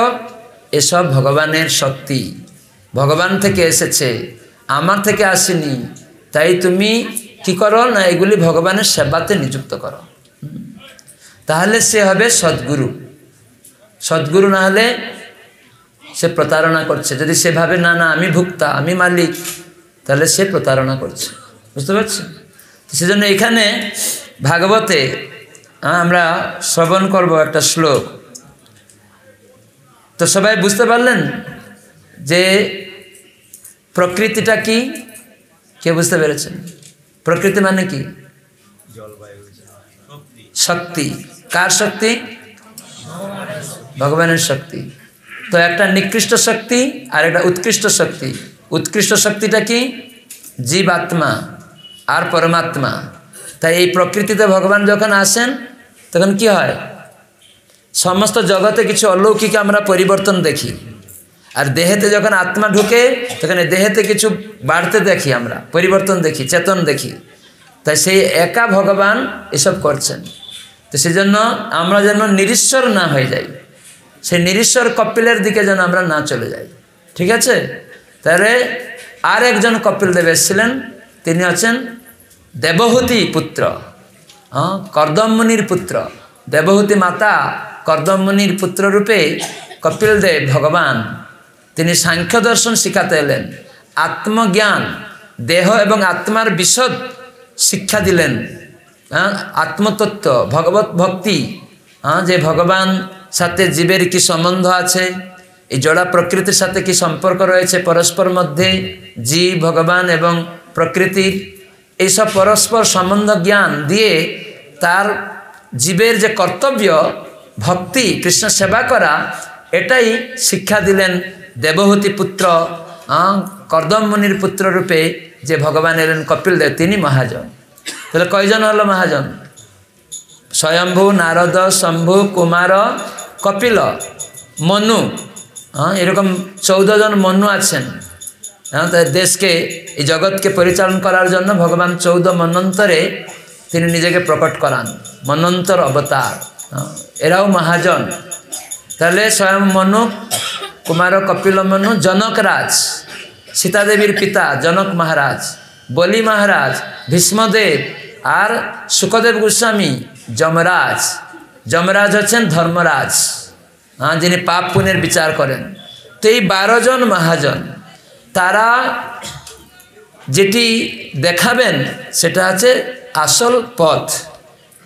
এসব ভগবানের শক্তি ভগবান থেকে এসেছে, আমার থেকে আসেনি। তাই তুমি কি করো না, এগুলি ভগবানের সেবাতে নিযুক্ত করো। তাহলে সে হবে সদ্গুরু। সদ্গুরু না হলে সে প্রতারণা করছে। যদি সে ভাবে না না আমি ভুক্তা আমি মালিক তাহলে সে প্রতারণা করছে। বুঝতে পারছি সেজন্য এখানে ভাগবতে আমরা শ্রবণ করব একটা শ্লোক। তো সবাই বুঝতে পারলেন যে প্রকৃতিটা কি? কে বুঝতে পেরেছেন? প্রকৃতি মানে কি? শক্তি। কার শক্তি? ভগবানের শক্তি। তো একটা নিকৃষ্ট শক্তি আর একটা উৎকৃষ্ট শক্তি। উৎকৃষ্ট শক্তিটা কি? জীবাত্মা আর পরমাত্মা। তাই এই প্রকৃতিতে ভগবান যখন আসেন, তখন কি হয়? সমস্ত জগতে কিছু অলৌকিক আমরা পরিবর্তন দেখি। আর দেহেতে যখন আত্মা ঢুকে, তখন দেহেতে কিছু বাড়তে দেখি আমরা, পরিবর্তন দেখি, চেতন দেখি। তাই সেই একা ভগবান এসব করছেন। তো সেই জন্য আমরা যেন নিরীশ্বর না হয়ে যাই। সেই নিরীশ্বর কপিলের দিকে যেন আমরা না চলে যাই। ঠিক আছে? তাহলে আর একজন কপিল দেব এসেছিলেন। তিনি হচ্ছেন দেবহূতি পুত্র। হ্যাঁ কর্দম মুনির পুত্র। দেবহূতি মাতা কর্দমমুনির পুত্র রূপে কপিল দেব ভগবান। তিনি সাংখ্য দর্শন শিখাতে এলেন। আত্মজ্ঞান, দেহ এবং আত্মার বিশদ শিক্ষা দিলেন। আত্মতত্ত্ব, ভগবত ভক্তি হ্যাঁ? যে ভগবান সাথে জীবের কি সম্বন্ধ আছে, এই জড়া প্রকৃতির সাথে কি সম্পর্ক রয়েছে পরস্পর মধ্যে, জীব, ভগবান এবং প্রকৃতির, এইসব পরস্পর সম্বন্ধ জ্ঞান দিয়ে তার জীবের যে কর্তব্য, ভক্তি, কৃষ্ণ সেবা করা, এটাই শিক্ষা দিলেন দেবহূতি পুত্র কর্দম মুনির পুত্র রূপে যে ভগবান এলেন কপিল দেব, তিনি মহাজন। তাহলে কয়জন হলো মহাজন? স্বয়ম্ভু, নারদ, শম্ভু, কুমার, কপিল, মনু। হ্যাঁ এরকম চৌদ্দ জন মনু আছেন। হ্যাঁ দেশকে, এই জগৎকে পরিচালন করার জন্য ভগবান চৌদ্দ মন্বন্তরে তিনি নিজেকে প্রকট করান, মন্বন্তর অবতার। এরাও মহাজন। তাহলে স্বয়ং মনু, কুমার, কপিল, মনু, জনক রাজ, সীতাদেবীর পিতা, জনক মহারাজ। বলি মহারাজ, ভীষ্মদেব আর সুখদেব গোস্বামী যমরাজ। যমরাজ হচ্ছেন ধর্মরাজ হ্যাঁ যিনি পাপ পুণ্যের বিচার করেন। তো এই বারো জন মহাজন, তারা যেটি দেখাবেন সেটা আছে আসল পথ।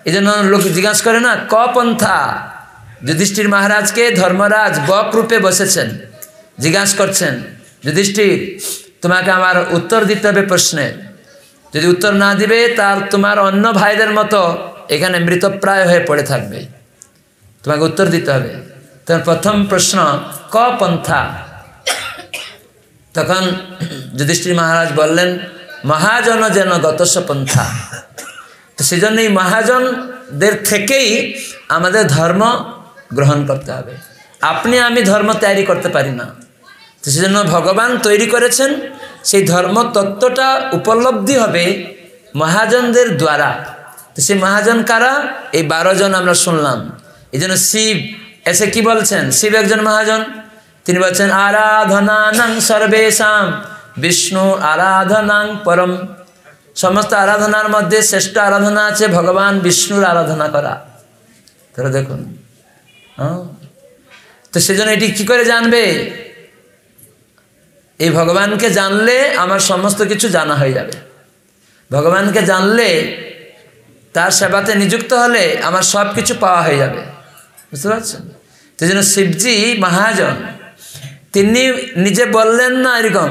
এই জন্য লোক জিজ্ঞাসা করে না, ক পন্থা? যুধিষ্ঠির মহারাজকে ধর্মরাজ বক রূপে বসেছেন। জিজ্ঞাসা করছেন, যুধিষ্ঠির তোমাকে আমার উত্তর দিতে হবে প্রশ্নের যদি উত্তর না দিবে, তার তোমার অন্য ভাইদের মতো এখানে মৃতপ্রায় হয়ে পড়ে থাকবে। তোমাকে উত্তর দিতে হবে। তখন প্রথম প্রশ্ন, ক পন্থা? তখন যুধিষ্ঠির মহারাজ বললেন, মহাজন যেন গতস্ব পন্থা। তো সেই জন্য এই মহাজনদের থেকেই আমাদের ধর্ম গ্রহণ করতে হবে। আপনি আমি ধর্ম তৈরি করতে পারি না। তো সেজন্য ভগবান তৈরি করেছেন সেই ধর্ম তত্ত্বটা উপলব্ধি হবে মহাজনদের দ্বারা। তো সেই মহাজন কারা? এই বারো জন আমরা শুনলাম। এই জন্য শিব, এসে কি বলছেন? শিব একজন মহাজন। তিনি বলছেন, আরাধনানাং সর্বেশাম, বিষ্ণু আরাধনাং পরম। সমস্ত আরাধনার মধ্যে শ্রেষ্ঠ আরাধনা আছে ভগবান বিষ্ণুর আরাধনা করা। তারা দেখুন হ্যাঁ? তো সেজন্য এটি কি করে জানবে? এই ভগবানকে জানলে আমার সমস্ত কিছু জানা হয়ে যাবে। ভগবানকে জানলে তার সেবাতে নিযুক্ত হলে আমার সব কিছু পাওয়া হয়ে যাবে। বুঝতে পারছেন? তো জন্য শিবজি মহাজন, তিনি নিজে বললেন না এরকম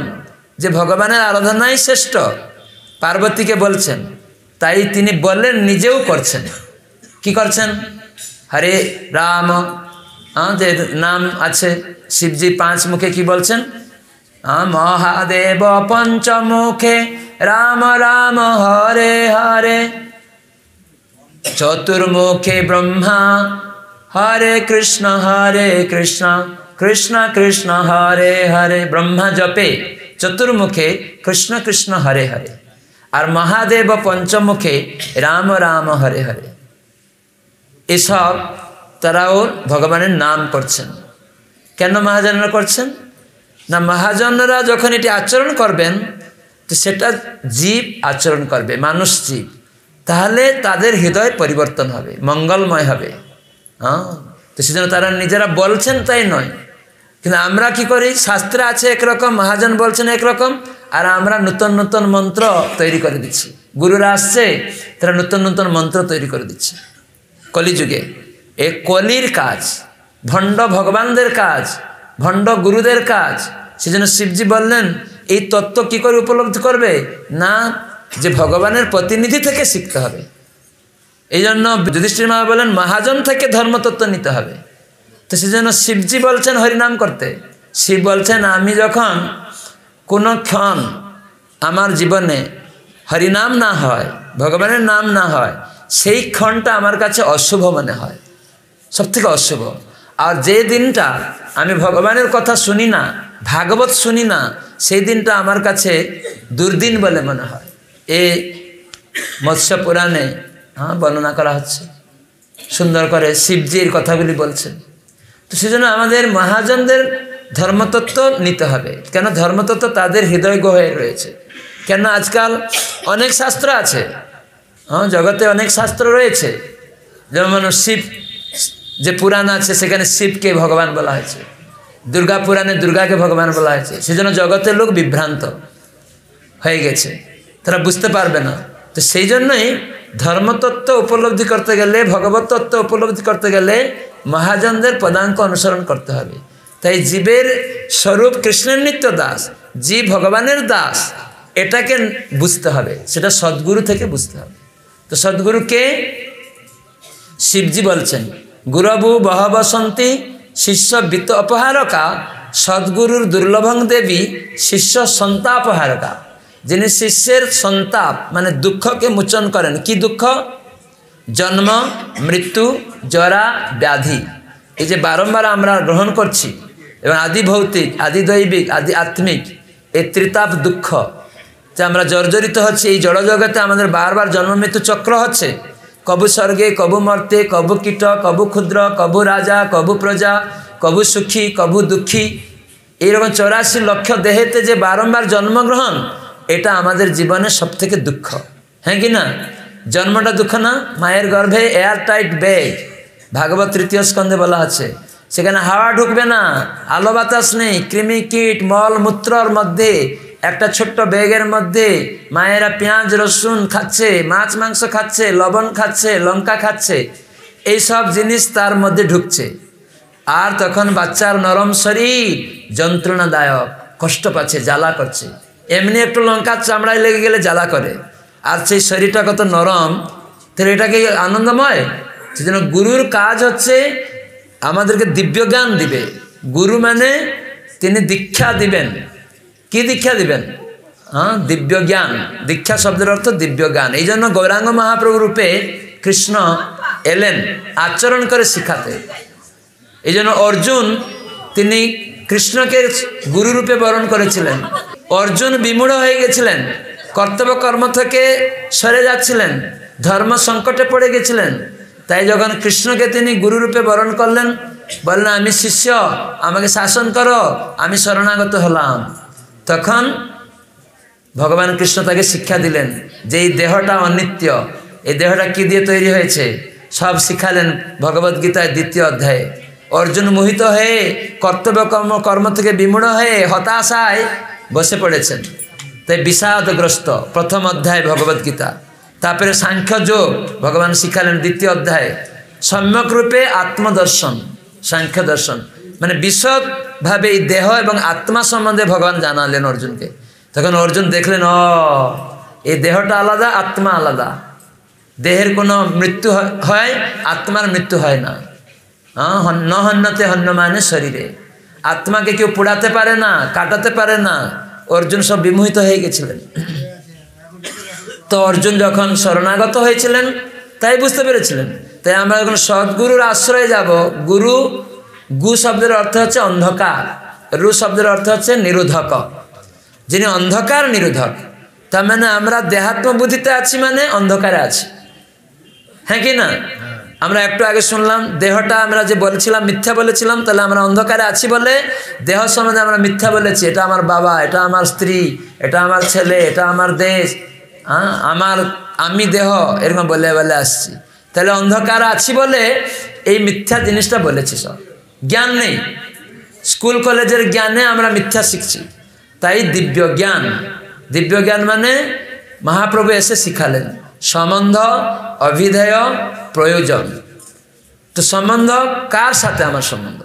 যে ভগবানের আরাধনাই শ্রেষ্ঠ। পার্বতীকে বলছেন, তাই তিনি বললেন নিজেও করছেন। কি করছেন? হরে রাম যে নাম আছে শিবজি পাঁচ মুখে কি বলছেন? মহাদেব পঞ্চমুখে রাম রাম, হরে হরে। চতুর্মুখে ব্রহ্মা, হরে কৃষ্ণ হরে কৃষ্ণ। কৃষ্ণ কৃষ্ণ, হরে হরে। ব্রহ্মা জপে। চতুর্মুখে কৃষ্ণ কৃষ্ণ, হরে হরে। আর মহাদেব পঞ্চমুখে রাম রাম, হরে হরে। এসব তারাও ভগবানের নাম করছেন। কেন মহাজনরা করছেন? না, মহাজনরা যখন এটি আচরণ করবেন, তো সেটা জীব আচরণ করবে, মানুষ জীব। তাহলে তাদের হৃদয় পরিবর্তন হবে, মঙ্গলময় হবে। হ্যাঁ? তো সেজন্য তারা নিজেরা বলছেন তাই নয়। কিন্তু আমরা কি করি? শাস্ত্রে আছে একরকম, মহাজন বলছেন একরকম, আর আমরা নতুন নতুন মন্ত্র তৈরি করে দিচ্ছি। গুরুরা আসছে, তারা নতুন নতুন মন্ত্র তৈরি করে দিচ্ছে। কলিযুগে। এ কলির কাজ, ভণ্ড ভগবানদের কাজ ভণ্ড গুরুদের কাজ। সেজন্য শিবজি বললেন, এই তত্ত্ব কি করে উপলব্ধি করবে? না, যে ভগবানের প্রতিনিধি থেকে শিখতে হবে। এই জন্য যুধিষ্ঠির মা বলেন মহাজন থেকে ধর্মতত্ত্ব নিতে হবে। তো সেজন্য শিবজি বলছেন হরিনাম করতে। শিব বলছেন, আমি যখন কোনো ক্ষণ আমার জীবনে হরিনাম না হয়, ভগবানের নাম না হয়, সেই ক্ষণটা আমার কাছে অশুভ মনে হয় সব থেকে অশুভ। আর যে দিনটা আমি ভগবানের কথা শুনি না, ভাগবত শুনি না, সেই দিনটা আমার কাছে দুর্দিন বলে মনে হয়। এ মৎস্য পুরাণে হ্যাঁ বর্ণনা করা হচ্ছে। সুন্দর করে শিবজির কথাগুলি বলছেন। তো সেজন্য আমাদের মহাজনদের ধর্মতত্ত্ব নিতে হবে। কেন ধর্মতত্ত্ব তাদের হৃদয় গহে রয়েছে। কেন আজকাল অনেক শাস্ত্র আছে। হ্যাঁ জগতে অনেক শাস্ত্র রয়েছে। যেমন শিব যে পুরাণ আছে, সেখানে শিবকে ভগবান বলা হয়েছে। দুর্গা পুরাণে দুর্গাকে ভগবান বলা হয়েছে। সেজন্য জগতের লোক বিভ্রান্ত হয়ে গেছে। তারা বুঝতে পারবে না। তো সেই জন্যই ধর্মতত্ত্ব উপলব্ধি করতে গেলে ভগবত তত্ত্ব উপলব্ধি করতে গেলে মহাজনদের পদাঙ্ক অনুসরণ করতে হবে। তাই জীবের স্বরূপ কৃষ্ণের নিত্য দাস, জীব ভগবানের দাস, এটাকে বুঝতে হবে। সেটা সদ্গুরু থেকে বুঝতে হবে। তো সদ্গুরুকে শিবজি বলছেন। গুরবু বহবসন্তী শিষ্য বিত্ত অপহারকা, সদ্গুরুর দুর্লভং দেবী শিষ্য সন্তাপহারকা। যিনি শিষ্যের সন্তাপ মানে দুঃখকে মোচন করেন। কি দুঃখ? জন্ম, মৃত্যু, জরা, ব্যাধি। এই যে বারংবার আমরা গ্রহণ করছি, এবং আদি ভৌতিক, আদি দৈবিক, আদি আত্মিক এই ত্রিতাপ দুঃখ। যে আমরা জর্জরিত হচ্ছে, এই জড়জগতে আমাদের বারবার জন্ম মৃত্যু চক্র হচ্ছে। কবু স্বর্গে, কবু মর্তে, কবু কীট, কবু ক্ষুদ্র, কবু রাজা, কবু প্রজা, কবু সুখী, কবু দুঃখী। এইরকম চৌরাশি লক্ষ দেহেতে যে বারংবার জন্মগ্রহণ, এটা আমাদের জীবনের সব থেকে দুঃখ। হ্যাঁ কি না? জন্মটা দুঃখ না? মায়ের গর্ভে এয়ার টাইট ব্যাগ ভাগবত তৃতীয় স্কন্ধে বলা আছে, সেখানে হাওয়া ঢুকবে না, আলো বাতাস নেই, কৃমি কীট, মল, মূত্রর মধ্যে একটা ছোট্ট ব্যাগের মধ্যে মায়েরা পেঁয়াজ, রসুন খাচ্ছে, মাছ, মাংস খাচ্ছে, লবণ খাচ্ছে, লঙ্কা খাচ্ছে এই সব জিনিস তার মধ্যে ঢুকছে। আর তখন বাচ্চার নরম শরীর যন্ত্রণাদায়ক, কষ্ট পাচ্ছে, জ্বালা করছে। এমনি একটু লঙ্কার চামড়ায় লেগে গেলে জ্বালা করে। আর সেই শরীরটা কত নরম, তাহলে এটাকে আনন্দময়? সেজন্য গুরুর কাজ হচ্ছে আমাদেরকে দিব্য জ্ঞান দিবে। গুরু মানে তিনি দীক্ষা দিবেন। কি দীক্ষা দিবেন? হ্যাঁ দিব্য জ্ঞান দীক্ষা শব্দের অর্থ দিব্য জ্ঞান এই জন্য গৌরাঙ্গ মহাপ্রভু রূপে কৃষ্ণ এলেন আচরণ করে শিখাতে। এই জন্য অর্জুন, তিনি কৃষ্ণকে গুরুরূপে বরণ করেছিলেন। অর্জুন বিমূঢ় হয়ে গেছিলেন। কর্তব্য কর্ম থেকে সরে যাচ্ছিলেন। ধর্ম সংকটে পড়ে গেছিলেন। তাই যখন কৃষ্ণকে তিনি গুরুরূপে বরণ করলেন, বললেন, আমি শিষ্য, আমাকে শাসন করো, আমি শরণাগত হলাম। তখন ভগবান কৃষ্ণ তাকে শিক্ষা দিলেন যে এই দেহটা অনিত্য। এই দেহটা কি দিয়ে তৈরি হয়েছে? সব শিখালেন ভগবদ্গীতায় দ্বিতীয় অধ্যায়ে। অর্জুন মোহিত হয়ে কর্তব্য কর্ম কর্ম থেকে বিমূঢ় হয়ে হতাশায় বসে পড়েছেন। তাই বিষাদগ্রস্ত প্রথম অধ্যায় ভগবদ্গীতা তারপরে সাংখ্য যোগ ভগবান শিখালেন দ্বিতীয় অধ্যায়ে। সম্যক রূপে আত্মদর্শন, সাংখ্য দর্শন। মানে বিশদভাবে এই দেহ এবং আত্মা সম্বন্ধে ভগবান জানালেন অর্জুনকে। তখন অর্জুন দেখলেন ও এই দেহটা আলাদা, আত্মা আলাদা। দেহের কোনো মৃত্যু হয়, আত্মার মৃত্যু হয় না। ন হন্যতে হন্য মানে শরীরে। আত্মাকে কেউ পোড়াতে পারে না, কাটাতে পারে না। অর্জুন সব বিমোহিত হয়ে গেছিলেন। তো অর্জুন যখন শরণাগত হয়েছিলেন, তাই বুঝতে পেরেছিলেন। তাই আমরা যখন সদ্গুরুর আশ্রয়ে যাব, গুরু গু শব্দের অর্থ হচ্ছে অন্ধকার, রু শব্দের অর্থ হচ্ছে নিরোধক। যিনি অন্ধকার, নিরোধক। তার মানে আমরা দেহাত্ম বুদ্ধিতে আছি মানে অন্ধকারে আছি। হ্যাঁ কি না? আমরা একটু আগে শুনলাম, দেহটা আমরা যে বলেছিলাম, মিথ্যা বলেছিলাম, তাহলে আমরা অন্ধকারে আছি বলে দেহ সম্বন্ধে আমরা মিথ্যা বলেছি। এটা আমার বাবা, এটা আমার স্ত্রী, এটা আমার ছেলে, এটা আমার দেশ। হ্যাঁ আমার, আমি দেহ, এরকম বলে বলে আসছি। তাহলে অন্ধকার আছি বলে এই মিথ্যা জিনিসটা বলেছি সব। জ্ঞান নেই। স্কুল, কলেজের জ্ঞানে আমরা মিথ্যা শিখছি। তাই দিব্য জ্ঞান। দিব্য জ্ঞান মানে মহাপ্রভু এসে শিখালেন। সম্বন্ধ, অভিধেয়, প্রয়োজন। তো সম্বন্ধ কার সাথে আমার সম্বন্ধ?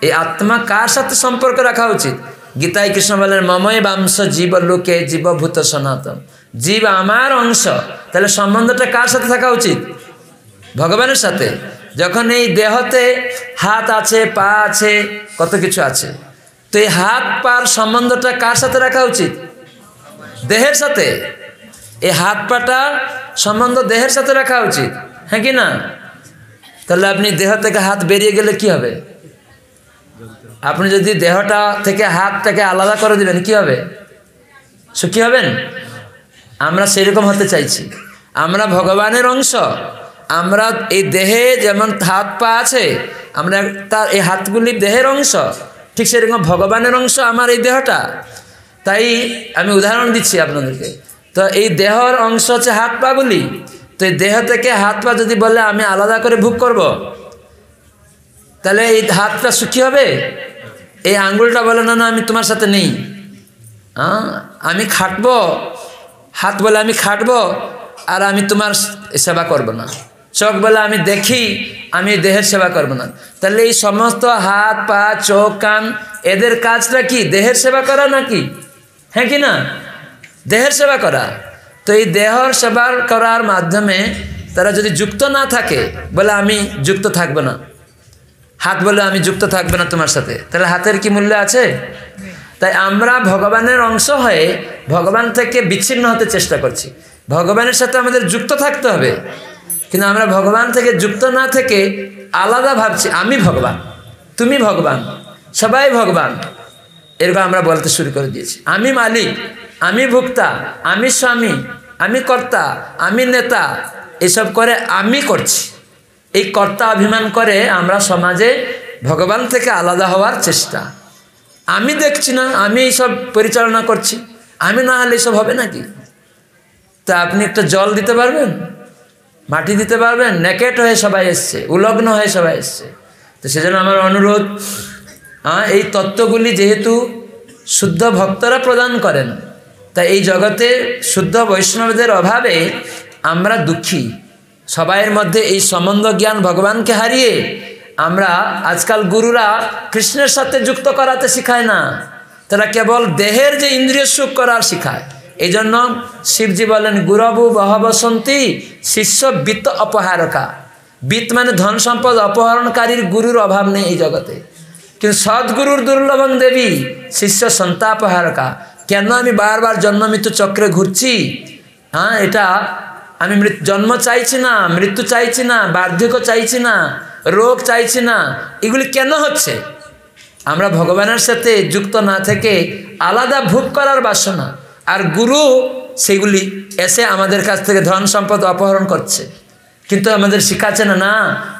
এই আত্মা কার সাথে সম্পর্ক রাখা উচিত? গীতায় কৃষ্ণ বলেন মময় বাংশ জীব লোকে জীবভূত সনাতন। জীব আমার অংশ। তাহলে সম্বন্ধটা কার সাথে থাকা উচিত? ভগবানের সাথে। যখন এই দেহতে হাত আছে, পা আছে, কত কিছু আছে। তো এই হাত, পার সম্বন্ধটা কার সাথে রাখা উচিত? দেহের সাথে। এই হাত, পাটা সম্বন্ধ দেহের সাথে রাখা উচিত। হ্যাঁ কি না? তাহলে আপনি দেহ থেকে হাত বেরিয়ে গেলে কি হবে? আপনি যদি দেহটা থেকে হাতটাকে আলাদা করে দিবেন, কি হবে? সুখী হবেন? আমরা সেরকম হতে চাইছি। আমরা ভগবানের অংশ। আমরা এই দেহে যেমন হাত পা আছে, আমরা তার এই হাতগুলি দেহের অংশ, ঠিক সেরকম ভগবানের অংশ আমার এই দেহটা। তাই আমি উদাহরণ দিচ্ছি আপনাদেরকে। তো এই দেহর অংশ হচ্ছে হাত পাগুলি। তো এই দেহ থেকে হাত পা যদি বলে আমি আলাদা করে ভোগ করব। তাহলে এই হাতটা সুখী হবে? এই আঙ্গুলটা বলে, না না, আমি তোমার সাথে নেই। হ্যাঁ আমি খাটবো। হাত বলে আমি খাটবো, আর আমি তোমার সেবা করব না। চোখ বলে আমি দেখি, আমি দেহের সেবা করব না। তাহলে এই সমস্ত হাত, পা, চোখ, কান, এদের কাজটা কি, দেহের সেবা করা নাকি? হ্যাঁ কি না? দেহের সেবা করা। তো এই দেহর সেবা করার মাধ্যমে তারা যদি যুক্ত না থাকে, বলে আমি যুক্ত থাকব না। হাত বলে আমি যুক্ত থাকবে না তোমার সাথে। তাহলে হাতের কি মূল্য আছে? তাই আমরা ভগবানের অংশ হয়ে ভগবান থেকে বিচ্ছিন্ন হতে চেষ্টা করছি। ভগবানের সাথে আমাদের যুক্ত থাকতে হবে। কিন্তু আমরা ভগবান থেকে যুক্ত না থেকে আলাদা ভাবছি, আমি ভগবান, তুমি ভগবান, সবাই ভগবান। এরকম আমরা বলতে শুরু করে দিয়েছি, আমি মালিক, আমি ভুক্তা, আমি স্বামী, আমি কর্তা, আমি নেতা, এসব করে আমি করছি। এই কর্তা অভিমান করে আমরা সমাজে ভগবান থেকে আলাদা হওয়ার চেষ্টা। আমি দেখছি না, আমি এইসব পরিচালনা করছি, আমি না হলে এসব হবে নাকি? তা আপনি একটা জল দিতে পারবেন? মাটি দিতে পারবেন নেকেট হয়ে সবাই এসছে, উলগ্ন হয়ে সবাই এসছে। তো সেজন্য আমার অনুরোধ এই তত্ত্বগুলি যেহেতু শুদ্ধ ভক্তরা প্রদান করেন, তাই এই জগতে শুদ্ধ বৈষ্ণবদের অভাবে আমরা দুঃখী। সবাইয়ের মধ্যে এই সম্বন্ধ জ্ঞান ভগবানকে হারিয়ে আমরা আজকাল গুরুরা কৃষ্ণের সাথে যুক্ত করাতে শিখায় না। তারা কেবল দেহের যে ইন্দ্রিয় সুখ করার শিখায়। এই জন্য শিবজি বলেন, গুরবু বহবসন্তী শিষ্য বিত্ত অপহারকা। বিত্ত মানে ধন সম্পদ অপহরণকারীর গুরুর অভাব নেই এই জগতে। কিন্তু সদ্গুরুর দুর্লভং দেবী শিষ্য সন্তাপহারকা। কেন আমি বারবার জন্ম মৃত্যু চক্রে ঘুরছি? হ্যাঁ এটা আমি জন্ম চাইছি না, মৃত্যু চাইছি না, বার্ধক্য চাইছি না, রোগ চাইছি না, এগুলি কেন হচ্ছে? আমরা ভগবানের সাথে যুক্ত না থেকে আলাদা ভোগ করার বাসনা। আর গুরু সেগুলি এসে আমাদের কাছ থেকে ধন সম্পদ অপহরণ করছে। কিন্তু আমাদের শিখাচ্ছে না না,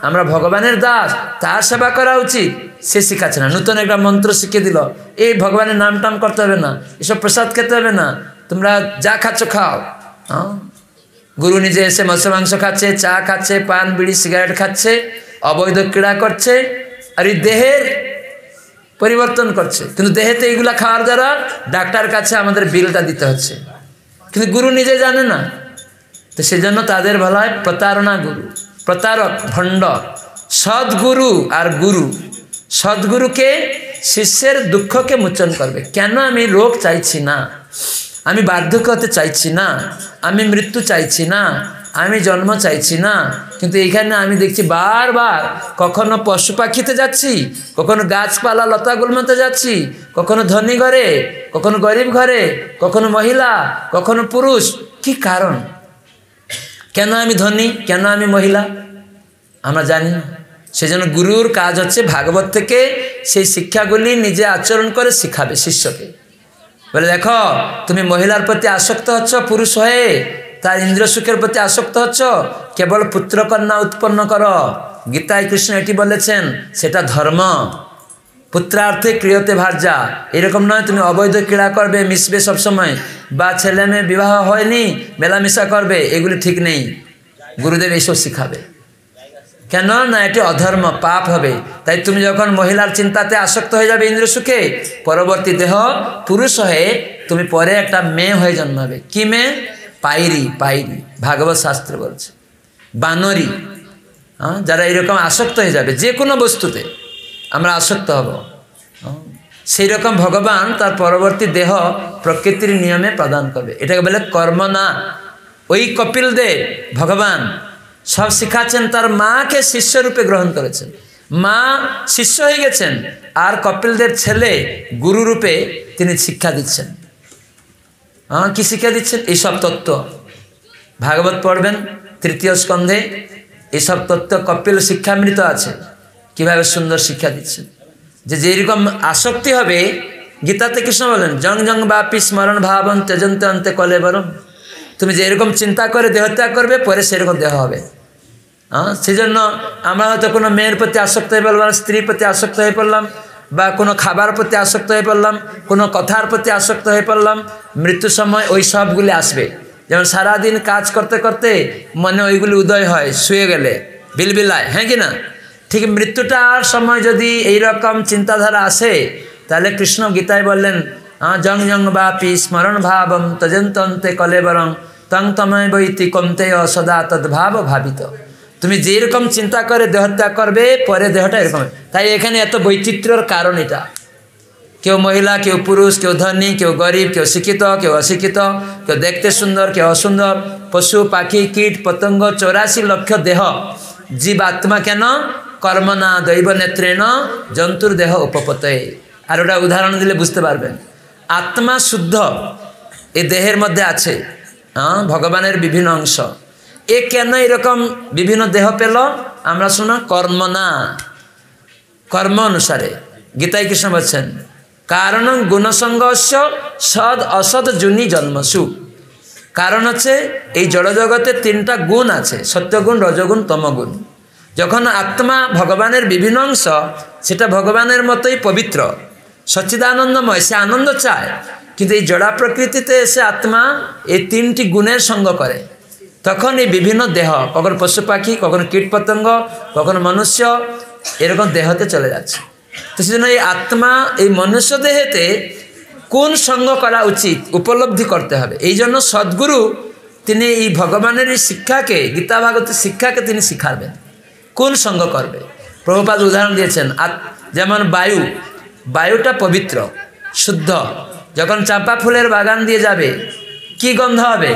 আমরা ভগবানের দাস, তার সেবা করা উচিত। সে শিখাচ্ছে না। নতুন একটা মন্ত্র শিখিয়ে দিল, এই ভগবানের নাম টাম করতে হবে না, এসব প্রসাদ খেতে হবে না, তোমরা যা খাচ্ছ খাও। গুরু নিজে এসে মৎস্য মাংস খাচ্ছে, চা খাচ্ছে, পান, বিড়ি, সিগারেট খাচ্ছে, অবৈধ ক্রীড়া করছে, আর এই দেহের পরিবর্তন করছে। কিন্তু দেহেতে এইগুলা খাওয়ার দ্বারা ডাক্তার কাছে আমাদের বিলটা দিতে হচ্ছে। কিন্তু গুরু নিজে জানে না। তো সেজন্য তাদের বলা হয় প্রতারণা গুরু, প্রতারক, ভণ্ড। সদ্গুরু আর গুরু। সদ্গুরুকে শিষ্যের দুঃখকে মোচন করবে। কেন আমি রোগ চাইছি না? আমি বার্ধক্য হতে চাইছি না? আমি মৃত্যু চাইছি না? আমি জন্ম চাইছি না, কিন্তু এইখানে আমি দেখছি বারবার কখনো পশু পাখিতে যাচ্ছি, কখনো গাছপালা লতা গুলমতে যাচ্ছি, কখনো ধনী ঘরে, কখনো গরিব ঘরে, কখনো মহিলা, কখনো পুরুষ। কি কারণ? কেন আমি ধনী? কেন আমি মহিলা? আমরা জানি না। সেজন্য গুরুর কাজ হচ্ছে ভাগবত থেকে সেই শিক্ষাগুলি নিজে আচরণ করে শিখাবে শিষ্যকে। বলে দেখো, তুমি মহিলার প্রতি আসক্ত হচ্ছ, পুরুষ হয়ে তার ইন্দ্র সুখের প্রতি আসক্ত হচ্ছ? কেবল পুত্রকন্যা উৎপন্ন করো। গীতায় কৃষ্ণ এটি বলেছেন, সেটা ধর্ম। পুত্রার্থে ক্রিয়তে ভার্যা। এরকম নয়, তুমি অবৈধ ক্রীড়া করবে, মিশবে সবসময়। বা ছেলে মেয়ে বিবাহ হয়নি, মেলামেশা করবে, এগুলি ঠিক নেই। গুরুদেব এইসব শিখাবে। কেন? না, এটি অধর্ম, পাপ হবে। তাই তুমি যখন মহিলার চিন্তাতে আসক্ত হয়ে যাবে ইন্দ্র সুখে, পরবর্তী দেহ পুরুষ হয়ে তুমি পরে একটা মেয়ে হয়ে জন্মাবে। কি মেয়ে? পাইরি পাইরি, ভাগবত শাস্ত্র বলছে। বানরি হ্যাঁ যারা এরকম আসক্ত হয়ে যাবে, যে কোনো বস্তুতে আমরা আসক্ত হব। সেই রকম ভগবান তার পরবর্তী দেহ প্রকৃতির নিয়মে প্রদান করবে। এটাকে বলে কর্ম না ওই কপিল দেব ভগবান সব শিখাচ্ছেন, তার মাকে শিষ্যরূপে গ্রহণ করেছেন। মা শিষ্য হয়ে গেছেন, আর কপিল কপিলদের ছেলে গুরুরূপে তিনি শিক্ষা দিচ্ছেন। কী শিক্ষা দিচ্ছেন? এইসব তত্ত্ব। ভাগবত পড়বেন, তৃতীয় স্কন্ধে এইসব তত্ত্ব কপিল শিক্ষামৃত আছে। কীভাবে সুন্দর শিক্ষা দিচ্ছেন? যে যেরকম আসক্তি হবে, গীতাতে কৃষ্ণ বলেন, জং জং বাপি স্মরণ ভাবন তেজন্তে অন্তে কলে বরম। তুমি যেরকম চিন্তা করে দেহত্যাগ করবে, পরে সেরকম দেহ হবে। হ্যাঁ সেই জন্য আমরা হয়তো কোনো মেয়ের প্রতি আসক্ত হয়ে পড়লাম, স্ত্রীর প্রতি আসক্ত হয়ে পড়লাম। বা কোনো খাবার প্রতি আসক্ত হয়ে পড়লাম, কোনো কথার প্রতি আসক্ত হয়ে পড়লাম মৃত্যুর সময় ওই সবগুলি আসবে। যেমন সারাদিন কাজ করতে করতে মনে ওইগুলি উদয় হয়, শুয়ে গেলে, বিলবিলায় হ্যাঁ কি না? ঠিক মৃত্যুটার সময় যদি এই রকম চিন্তাধারা আসে, তাহলে কৃষ্ণ গীতায় বললেন জং জং বাপি স্মরণ ভাবম তজন্তন্তে কলেবরং তং তময় বৈতি কমতেয় অসদা তদ্ভাব ভাবিত। তুমি যেরকম চিন্তা করে দেহত্যাগ করবে, পরে দেহটা এরকম। তাই এখানে এত বৈচিত্র্যর কারণ এটা। কেউ মহিলা, কেউ পুরুষ, কেউ ধনী, কেউ গরিব, কেউ শিক্ষিত, কেউ অশিক্ষিত, কেউ দেখতে সুন্দর, কেউ অসুন্দর, পশু, পাখি, কীট, পতঙ্গ, চৌরাশি লক্ষ দেহ। জীব, আত্মা কেন? কর্মনা দৈব নেত্রেণ, জন্তুর দেহ উপপতয়ে আর ওটা উদাহরণ দিলে বুঝতে পারবেন। আত্মা শুদ্ধ, এ দেহের মধ্যে আছে হ্যাঁ ভগবানের বিভিন্ন অংশ। এ কেন এরকম বিভিন্ন দেহ পেল? আমরা শোনা, কর্ম না। কর্ম অনুসারে। গীতায় কৃষ্ণ বলছেন, কারণ গুণসংঘর্ষ সদ অসৎ জুনি জন্মসু। কারণ হচ্ছে, এই জড়জগতে তিনটা গুণ আছে, সত্যগুণ, রজগুণ, তমগুণ। যখন আত্মা ভগবানের বিভিন্ন অংশ, সেটা ভগবানের মতোই পবিত্র। সচ্চিদানন্দময়, সে আনন্দ চায়। কিন্তু এই জড়া প্রকৃতিতে এসে আত্মা এই তিনটি গুণের সঙ্গ করে। তখন এই বিভিন্ন দেহ, কখনো পশু পাখি কখনো কীটপতঙ্গ, কখনো মনুষ্য, এরকম দেহতে চলে যাচ্ছে। তো সেজন্য এই আত্মা, এই মনুষ্য দেহেতে কোন সঙ্গ করা উচিত, উপলব্ধি করতে হবে। এই জন্য সদ্গুরু তিনি এই ভগবানের এই শিক্ষাকে, গীতা শিক্ষাকে তিনি শিখাবেন। কোন সঙ্গ করবে? প্রভুপাদ উদাহরণ দিয়েছেন যেমন বায়ু, বায়ুটা পবিত্র, শুদ্ধ। যখন চাঁপা ফুলের বাগান দিয়ে যাবে, কি গন্ধ হবে?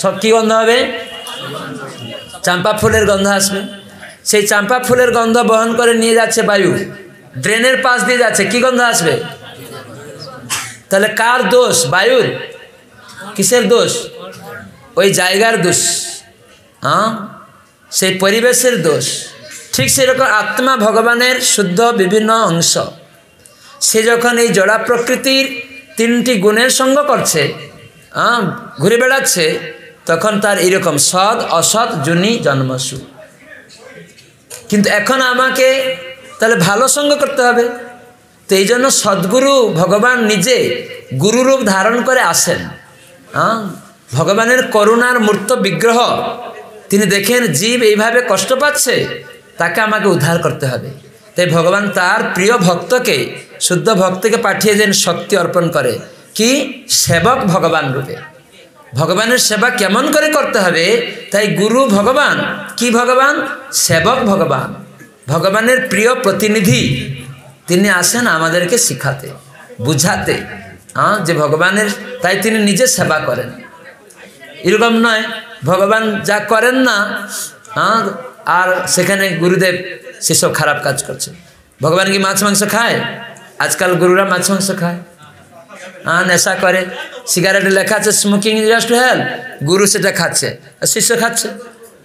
সব কি গন্ধ হবে? চাম্পা ফুলের গন্ধ আসবে। সেই চাম্পা ফুলের গন্ধ বহন করে নিয়ে যাচ্ছে বায়ু। ড্রেনের পাশ দিয়ে যাচ্ছে, কি গন্ধ আসবে? তাহলে কার দোষ? বায়ুর? কিসের দোষ? ওই জায়গার দোষ। হ্যাঁ সেই পরিবেশের দোষ। ঠিক সেরকম আত্মা ভগবানের শুদ্ধ বিভিন্ন অংশ। সে যখন এই জড়া প্রকৃতির তিনটি গুণের সঙ্গ করছে ঘুরে বেড়াচ্ছে তখন তার এরকম সৎ, অসৎ জুনি জন্মসু। কিন্তু এখন আমাকে তাহলে ভালো সঙ্গ করতে হবে। তো এই জন্য সদ্গুরু ভগবান নিজে গুরুরূপ ধারণ করে আসেন। হ্যাঁ ভগবানের করুণার মূর্ত বিগ্রহ তিনি দেখেন জীব এইভাবে কষ্ট পাচ্ছে, তাকে আমাকে উদ্ধার করতে হবে। তাই ভগবান তার প্রিয় ভক্তকে, শুদ্ধ ভক্তকে পাঠিয়ে দেন শক্তি অর্পণ করে। কি? সেবক ভগবান রূপে। ভগবানের সেবা কেমন করে করতে হবে? তাই গুরু ভগবান, কি ভগবান? সেবক ভগবান। ভগবানের প্রিয় প্রতিনিধি, তিনি আসেন আমাদেরকে শিখাতে, বুঝাতে। হ্যাঁ যে ভগবানের, তাই তিনি নিজে সেবা করেন। এরকম নয়, ভগবান যা করেন না হ্যাঁ আর সেখানে গুরুদেব সেসব খারাপ কাজ করছে। ভগবান কি মাছ, মাংস খায়? আজকাল গুরুরা মাছ, মাংস খায়। নেশা করে। সিগারেটে লেখা আছে স্মোকিং ইজ টু হেল্প গুরু সেটা খাচ্ছে। আর শিষ্য খাচ্ছে।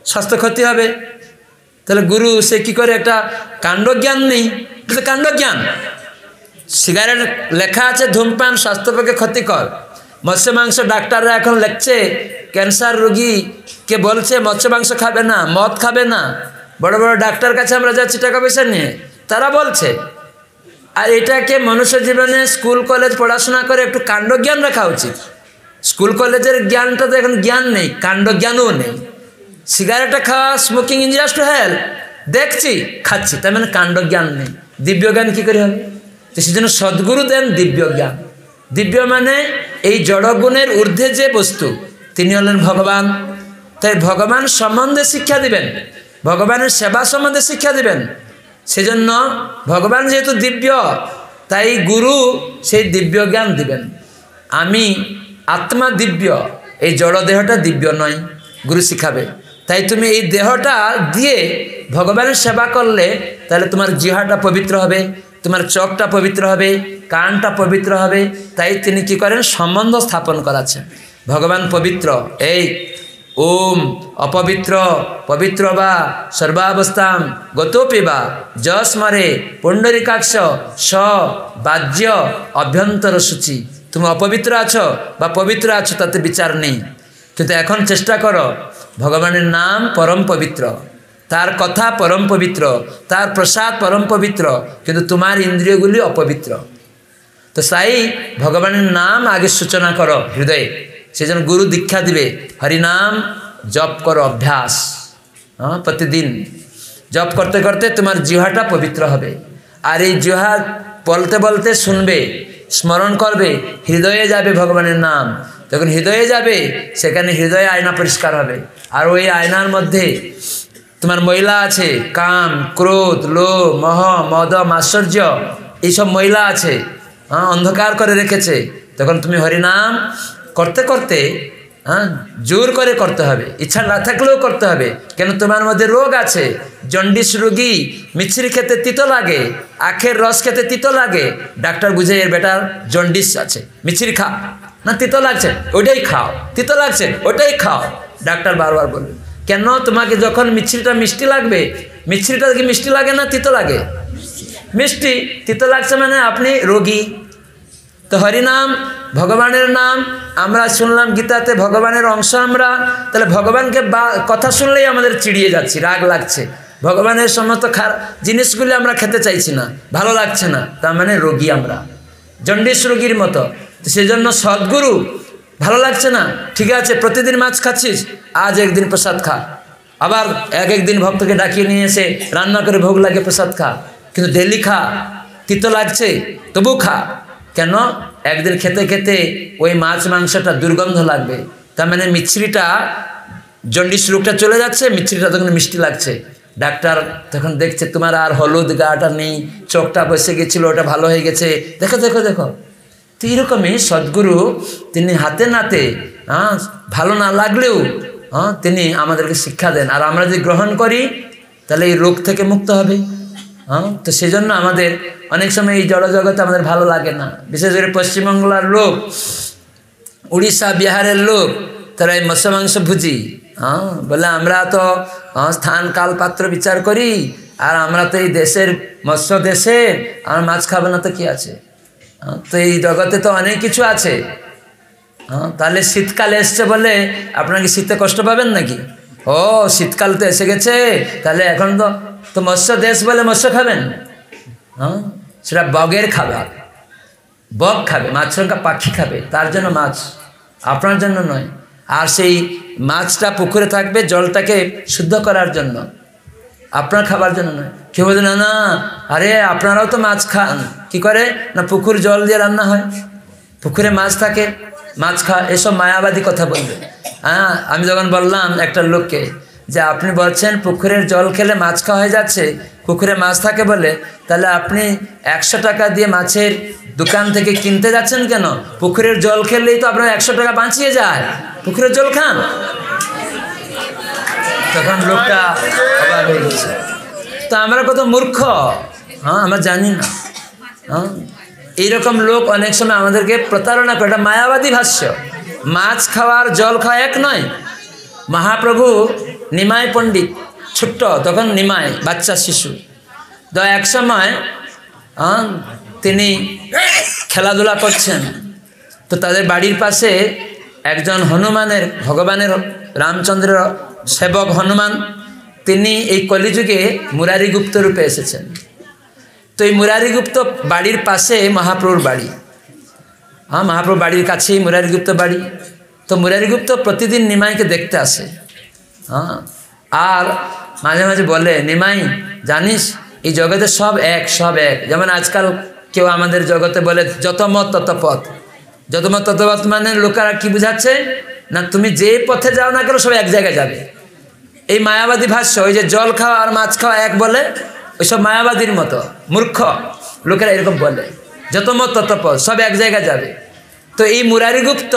স্বাস্থ্য ক্ষতি হবে। তাহলে গুরু, সে কি করে একটা কাণ্ডজ্ঞান নেই? কাণ্ডজ্ঞান? সিগারেট লেখা আছে, ধূমপান স্বাস্থ্য পক্ষে ক্ষতিকর। মৎস্য মাংস ডাক্তাররা এখন লেখছে, ক্যান্সার রোগীকে বলছে, মৎস্য মাংস খাবে না, মদ খাবে না। বড় বড় ডাক্তার কাছে আমরা যাচ্ছি টাকা পয়সা নিয়ে। তারা বলছে আর এটাকে মনুষ্য জীবনে স্কুল কলেজ পড়াশোনা করে একটু কাণ্ডজ্ঞান রাখা উচিত। স্কুল কলেজের জ্ঞানটা তো এখন জ্ঞান নেই, কাণ্ডজ্ঞানও নেই। সিগারেটটা খাওয়া স্মোকিং ইঞ্জিয়াস টু হেল্প দেখছি, খাচ্ছি, তার মানে কাণ্ডজ্ঞান নেই। দিব্য জ্ঞান কী করে হবে? তো সেজন্য সদ্গুরু দেন দিব্য জ্ঞান। দিব্য মানে এই জড়গুণের ঊর্ধ্বে যে বস্তু, তিনি হলেন ভগবান। তাই ভগবান সম্বন্ধে শিক্ষা দিবেন, ভগবানের সেবা সম্বন্ধে শিক্ষা দিবেন সেজন্য ভগবান যেহেতু দিব্য, তাই গুরু সেই দিব্য জ্ঞান দিবেন। আমি আত্মা দিব্য, এই জড় দেহটা দিব্য নয়, গুরু শিখাবে। তাই তুমি এই দেহটা দিয়ে ভগবানের সেবা করলে, তাহলে তোমার জিহাটা পবিত্র হবে, তোমার চোখটা পবিত্র হবে, কানটা পবিত্র হবে। তাই তিনি কি করেন? সম্বন্ধ স্থাপন করাচ্ছেন। ভগবান পবিত্র, এই ওম অপবিত্র, পবিত্র বা সর্বাবস্থাম গতোপি বা যস্মরে পুণ্ডরিকাক্ষ স বাহ্য অভ্যন্তর সূচি। তুমি অপবিত্র আছো বা পবিত্র আছো তাতে বিচার নেই। কিন্তু এখন চেষ্টা করো, ভগবানের নাম পরম পবিত্র। তার কথা পরম পবিত্র, তার প্রসাদ পরম পবিত্র, কিন্তু তোমার ইন্দ্রিয়গুলি অপবিত্র। তো সাই, ভগবানের নাম আগে সূচনা করো হৃদয়ে। সেজন্য গুরু দীক্ষা দিবে। হরিনাম, জপ করো, অভ্যাস। হ্যাঁ প্রতিদিন। জপ করতে করতে তোমার জিহাটা পবিত্র হবে। আর এই জিহা বলতে বলতে শুনবে, স্মরণ করবে, হৃদয়ে যাবে ভগবানের নাম। যখন হৃদয়ে যাবে, সেখানে হৃদয়ে আয়না পরিষ্কার হবে। আর ওই আয়নার মধ্যে তোমার মহিলা আছে, কাম, ক্রোধ, লোভ, মহ, মদ মাশ্চর্য এইসব মহিলা আছে হ্যাঁ অন্ধকার করে রেখেছে। তখন তুমি হরিনাম করতে করতে হ্যাঁ জোর করে করতে হবে। ইচ্ছা না থাকলেও করতে হবে। কেন তোমার মধ্যে রোগ আছে? জন্ডিস রোগী, মিছরি খেতে তিতো লাগে, আখের রস খেতে তিতো লাগে। ডাক্তার বুঝে এর বেটার জন্ডিস আছে। মিছরি খা। না, তিতো লাগছে। ওইটাই খাও। তিতো লাগছে ওটাই খাও। ডাক্তার বারবার বলবে, কেন তোমাকে যখন মিছরিটা মিষ্টি লাগবে, মিছরিটা কি মিষ্টি লাগে না তিতো লাগে? মিষ্টি, তিতো লাগছে মানে আপনি রোগী। তো হরিনাম, ভগবানের নাম, আমরা শুনলাম গীতাতে ভগবানের অংশ আমরা, তাহলে ভগবানকে বা, কথা শুনলেই আমাদের চিড়িয়ে যাচ্ছি, রাগ লাগছে। ভগবানের সমস্ত খারাপ জিনিসগুলি আমরা খেতে চাইছি না, ভালো লাগছে না, তার মানে রোগী আমরা। জন্ডিস রোগীর মতো, তো সেই জন্য সদ্গুরু, ভালো লাগছে না, ঠিক আছে, প্রতিদিন মাছ খাচ্ছিস, আজ একদিন প্রসাদ খা। আবার এক একদিন ভক্তকে ডাকিয়ে নিয়ে এসে রান্না করে ভোগ লাগে প্রসাদ খা, কিন্তু ডেলি খা, তিতো লাগছে তবু খা। কেন? একদিন খেতে খেতে ওই মাছ মাংসটা দুর্গন্ধ লাগবে। তার মানে মিছরিটা, জন্ডিস রোগটা চলে যাচ্ছে, মিছরিটা তখন মিষ্টি লাগছে। ডাক্তার তখন দেখছে, তোমার আর হলুদ গাটা নেই, চোখটা বসে গেছিল, ওটা ভালো হয়ে গেছে। দেখো দেখো দেখো। তো এরকমই সদ্গুরু তিনি হাতে নাতে হ্যাঁ ভালো না লাগলেও হ্যাঁ তিনি আমাদেরকে শিক্ষা দেন। আর আমরা যদি গ্রহণ করি, তাহলে এই রোগ থেকে মুক্ত হবে। হ্যাঁ তো সেই জন্য আমাদের অনেক সময় এই জড়জগতে আমাদের ভালো লাগে না। বিশেষ করে পশ্চিমবাংলার লোক উড়িষ্যা বিহারের লোক তারা এই মৎস্য মাংস ভুজি। হ্যাঁ বলে আমরা তো হ্যাঁ, স্থান কাল পাত্র বিচার করি আর আমরা তো এই দেশের মৎস্য দেশের আর মাছ খাব না তো কি আছে? হ্যাঁ, তো এই জগতে তো অনেক কিছু আছে। হ্যাঁ তাহলে শীতকাল এসছে বলে আপনারা কি শীতে কষ্ট পাবেন নাকি? ও শীতকাল তো এসে গেছে তাহলে এখন তো তো মৎস্য দেশ বলে মৎস্য খাবেন। হ্যাঁ সেটা বগের খাবার বক খাবে মাছরঙ্কা পাখি খাবে। তার জন্য মাছ, আপনার জন্য নয়। আর সেই মাছটা পুকুরে থাকবে জলটাকে শুদ্ধ করার জন্য। আপনার খাবার জন্য নয়। কেউ বলছে না না, আরে আপনারাও তো মাছ খান। কি করে? না পুকুর জল দিয়ে রান্না হয়? পুকুরে মাছ থাকে, মাছ খা এসব মায়াবাদী কথা বলবে। হ্যাঁ আমি যখন বললাম একটা লোককে যে আপনি বলছেন পুকুরের জল খেলে মাছ খাওয়া হয়ে যাচ্ছে। পুকুরে মাছ থাকে বলে। তাহলে আপনি একশো টাকা দিয়ে মাছের দোকান থেকে কিনতে যাচ্ছেন কেন? পুকুরের জল খেলেই তো আপনার একশো টাকা বাঁচিয়ে যায়। পুকুরের জল খান। তখন লোকটা অবাক হয়ে গেছে। তো আমরা কত মূর্খ? হ্যাঁ আমরা জানি না। হ্যাঁ এইরকম লোক অনেক সময় আমাদেরকে প্রতারণা করে। এটা মায়াবাদী ভাষ্য। মাছ খাওয়ার জল খাওয়া এক নয়। মহাপ্রভু নিমাই পণ্ডিত, ছোট্ট, তখন নিমাই, বাচ্চা শিশু। তো এক সময় তিনি খেলাধুলা করছেন। তো তাদের বাড়ির পাশে একজন হনুমানের, ভগবানের, রামচন্দ্রের সেবক হনুমান, তিনি এই কলিযুগে মুরারিগুপ্ত রূপে এসেছেন। তো এই মুরারিগুপ্ত বাড়ির পাশে মহাপ্রভুর বাড়ি। হ্যাঁ মহাপ্রভুর বাড়ির কাছেই মুরারিগুপ্ত বাড়ি। তো মুরারিগুপ্ত প্রতিদিন নিমাইকে দেখতে আসে। হ্যাঁ। আর মাঝে মাঝে বলে, নিমাই, জানিস, এই জগতে সব এক সব এক। যেমন আজকাল কেউ আমাদের জগতে বলে, যত মত, তত পথ। যত মত, তত পথ মানে লোকেরা কি বুঝাচ্ছে? না, তুমি যে পথে যাও না কেন, সব এক জায়গায় যাবে। এই মায়াবাদী ভাষ্য, ওই যে জল খাওয়া আর মাছ খাওয়া এক বলে ওইসব মায়াবাদীর মতো, মূর্খ। লোকেরা এরকম বলে। যত মত, তত পথ, সব এক জায়গায় যাবে। তো এই মুরারিগুপ্ত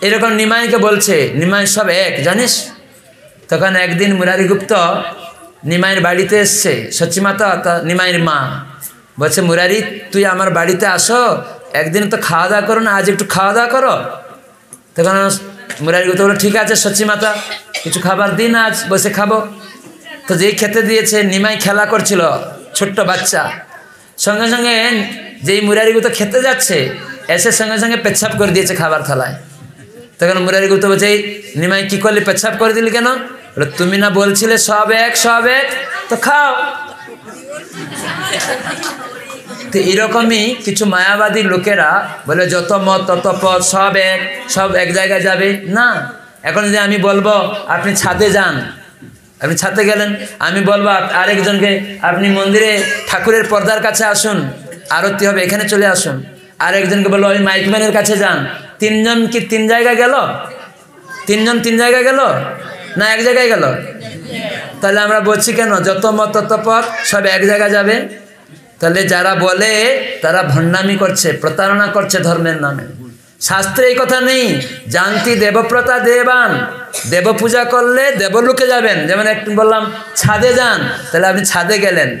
এরকম নিমাইকে বলছে, নিমাই সব এক, জানিস? তখন একদিন মুরারিগুপ্ত নিমাইয়ের বাড়িতে এসছে সচিমাতা তা নিমাইয়ের মা। বলছে মুরারি তুই আমার বাড়িতে আসো একদিন তো খাওয়া দাওয়া করো না আজ একটু খাওয়া দাওয়া করো। তখন মুরারিগুপ্ত বলল ঠিক আছে সচিমাতা কিছু খাবার দিন আজ বসে খাব। তো যেই খেতে দিয়েছে নিমাই খেলা করছিল ছোট্ট বাচ্চা। সঙ্গে সঙ্গে যেই মুরারিগুপ্ত খেতে যাচ্ছে এসে সঙ্গে সঙ্গে পেচ্ছাপ করে দিয়েছে খাবার থালায়। তখন মুরারিগুপ্ত বলছে "এই নিমাই কী করলি পেচ্ছাপ করে দিলি কেন? বলে, তুমি না বলছিলে সব এক সব এক? তো খাও। তো এরকমই কিছু মায়াবাদী লোকেরা বলে, যত মত, তত পথ, সব এক সব এক জায়গায় যাবে? না, এখন যদি আমি বলব, আপনি ছাদে যান। আপনি ছাদে গেলেন? আমি বলব আরেকজনকে, আপনি মন্দিরে ঠাকুরের পর্দার কাছে আসুন, আরতি হবে, এখানে চলে আসুন। আরেকজনকে বলব, ওই মাইকম্যানের কাছে যান। তিনজন কি তিন জায়গায় গেল? তিনজন তিন জায়গায় গেল? না, এক জায়গায় গেল? তাহলে আমরা বলছি কেন? যত মত, তত পথ, সব এক জায়গায় যাবে? তাহলে যারা বলে, তারা ভণ্ডামি করছে, প্রতারণা করছে ধর্মের নামে। শাস্ত্রে এই কথা নেই। জানতি দেবপ্রতা দেবান। দেব পূজা করলে দেবলোকে যাবেন। যেমন একটু বললাম, ছাদে যান। তাহলে আপনি ছাদে গেলেন।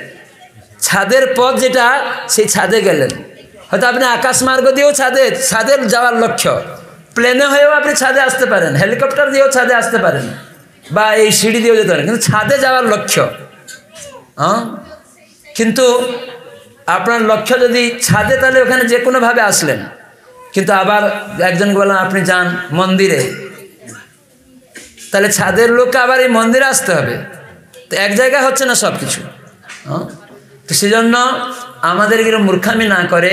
ছাদের পথ যেটা, সেই ছাদে গেলেন। হয়তো আপনি আকাশ মার্গ দিয়েও ছাদে, ছাদের যাওয়ার লক্ষ্য। প্লেনে হয়েও আপনি ছাদে আসতে পারেন। হেলিকপ্টার দিয়েও ছাদে আসতে পারেন। বা এই সিঁড়ি দিয়েও যেতে পারেন কিন্তু ছাদে যাওয়ার লক্ষ্য হ্যাঁ কিন্তু আপনার লক্ষ্য যদি ছাদে, তাহলে ওখানে যে কোনোভাবে আসলেন। কিন্তু আবার একজনকে বললাম, আপনি যান মন্দিরে। তাহলে ছাদের লোককে আবার এই মন্দিরে আসতে হবে। তো এক জায়গায় হচ্ছে না সব কিছু হ্যাঁ? তো সেজন্য আমাদের এগুলো মূর্খামি না করে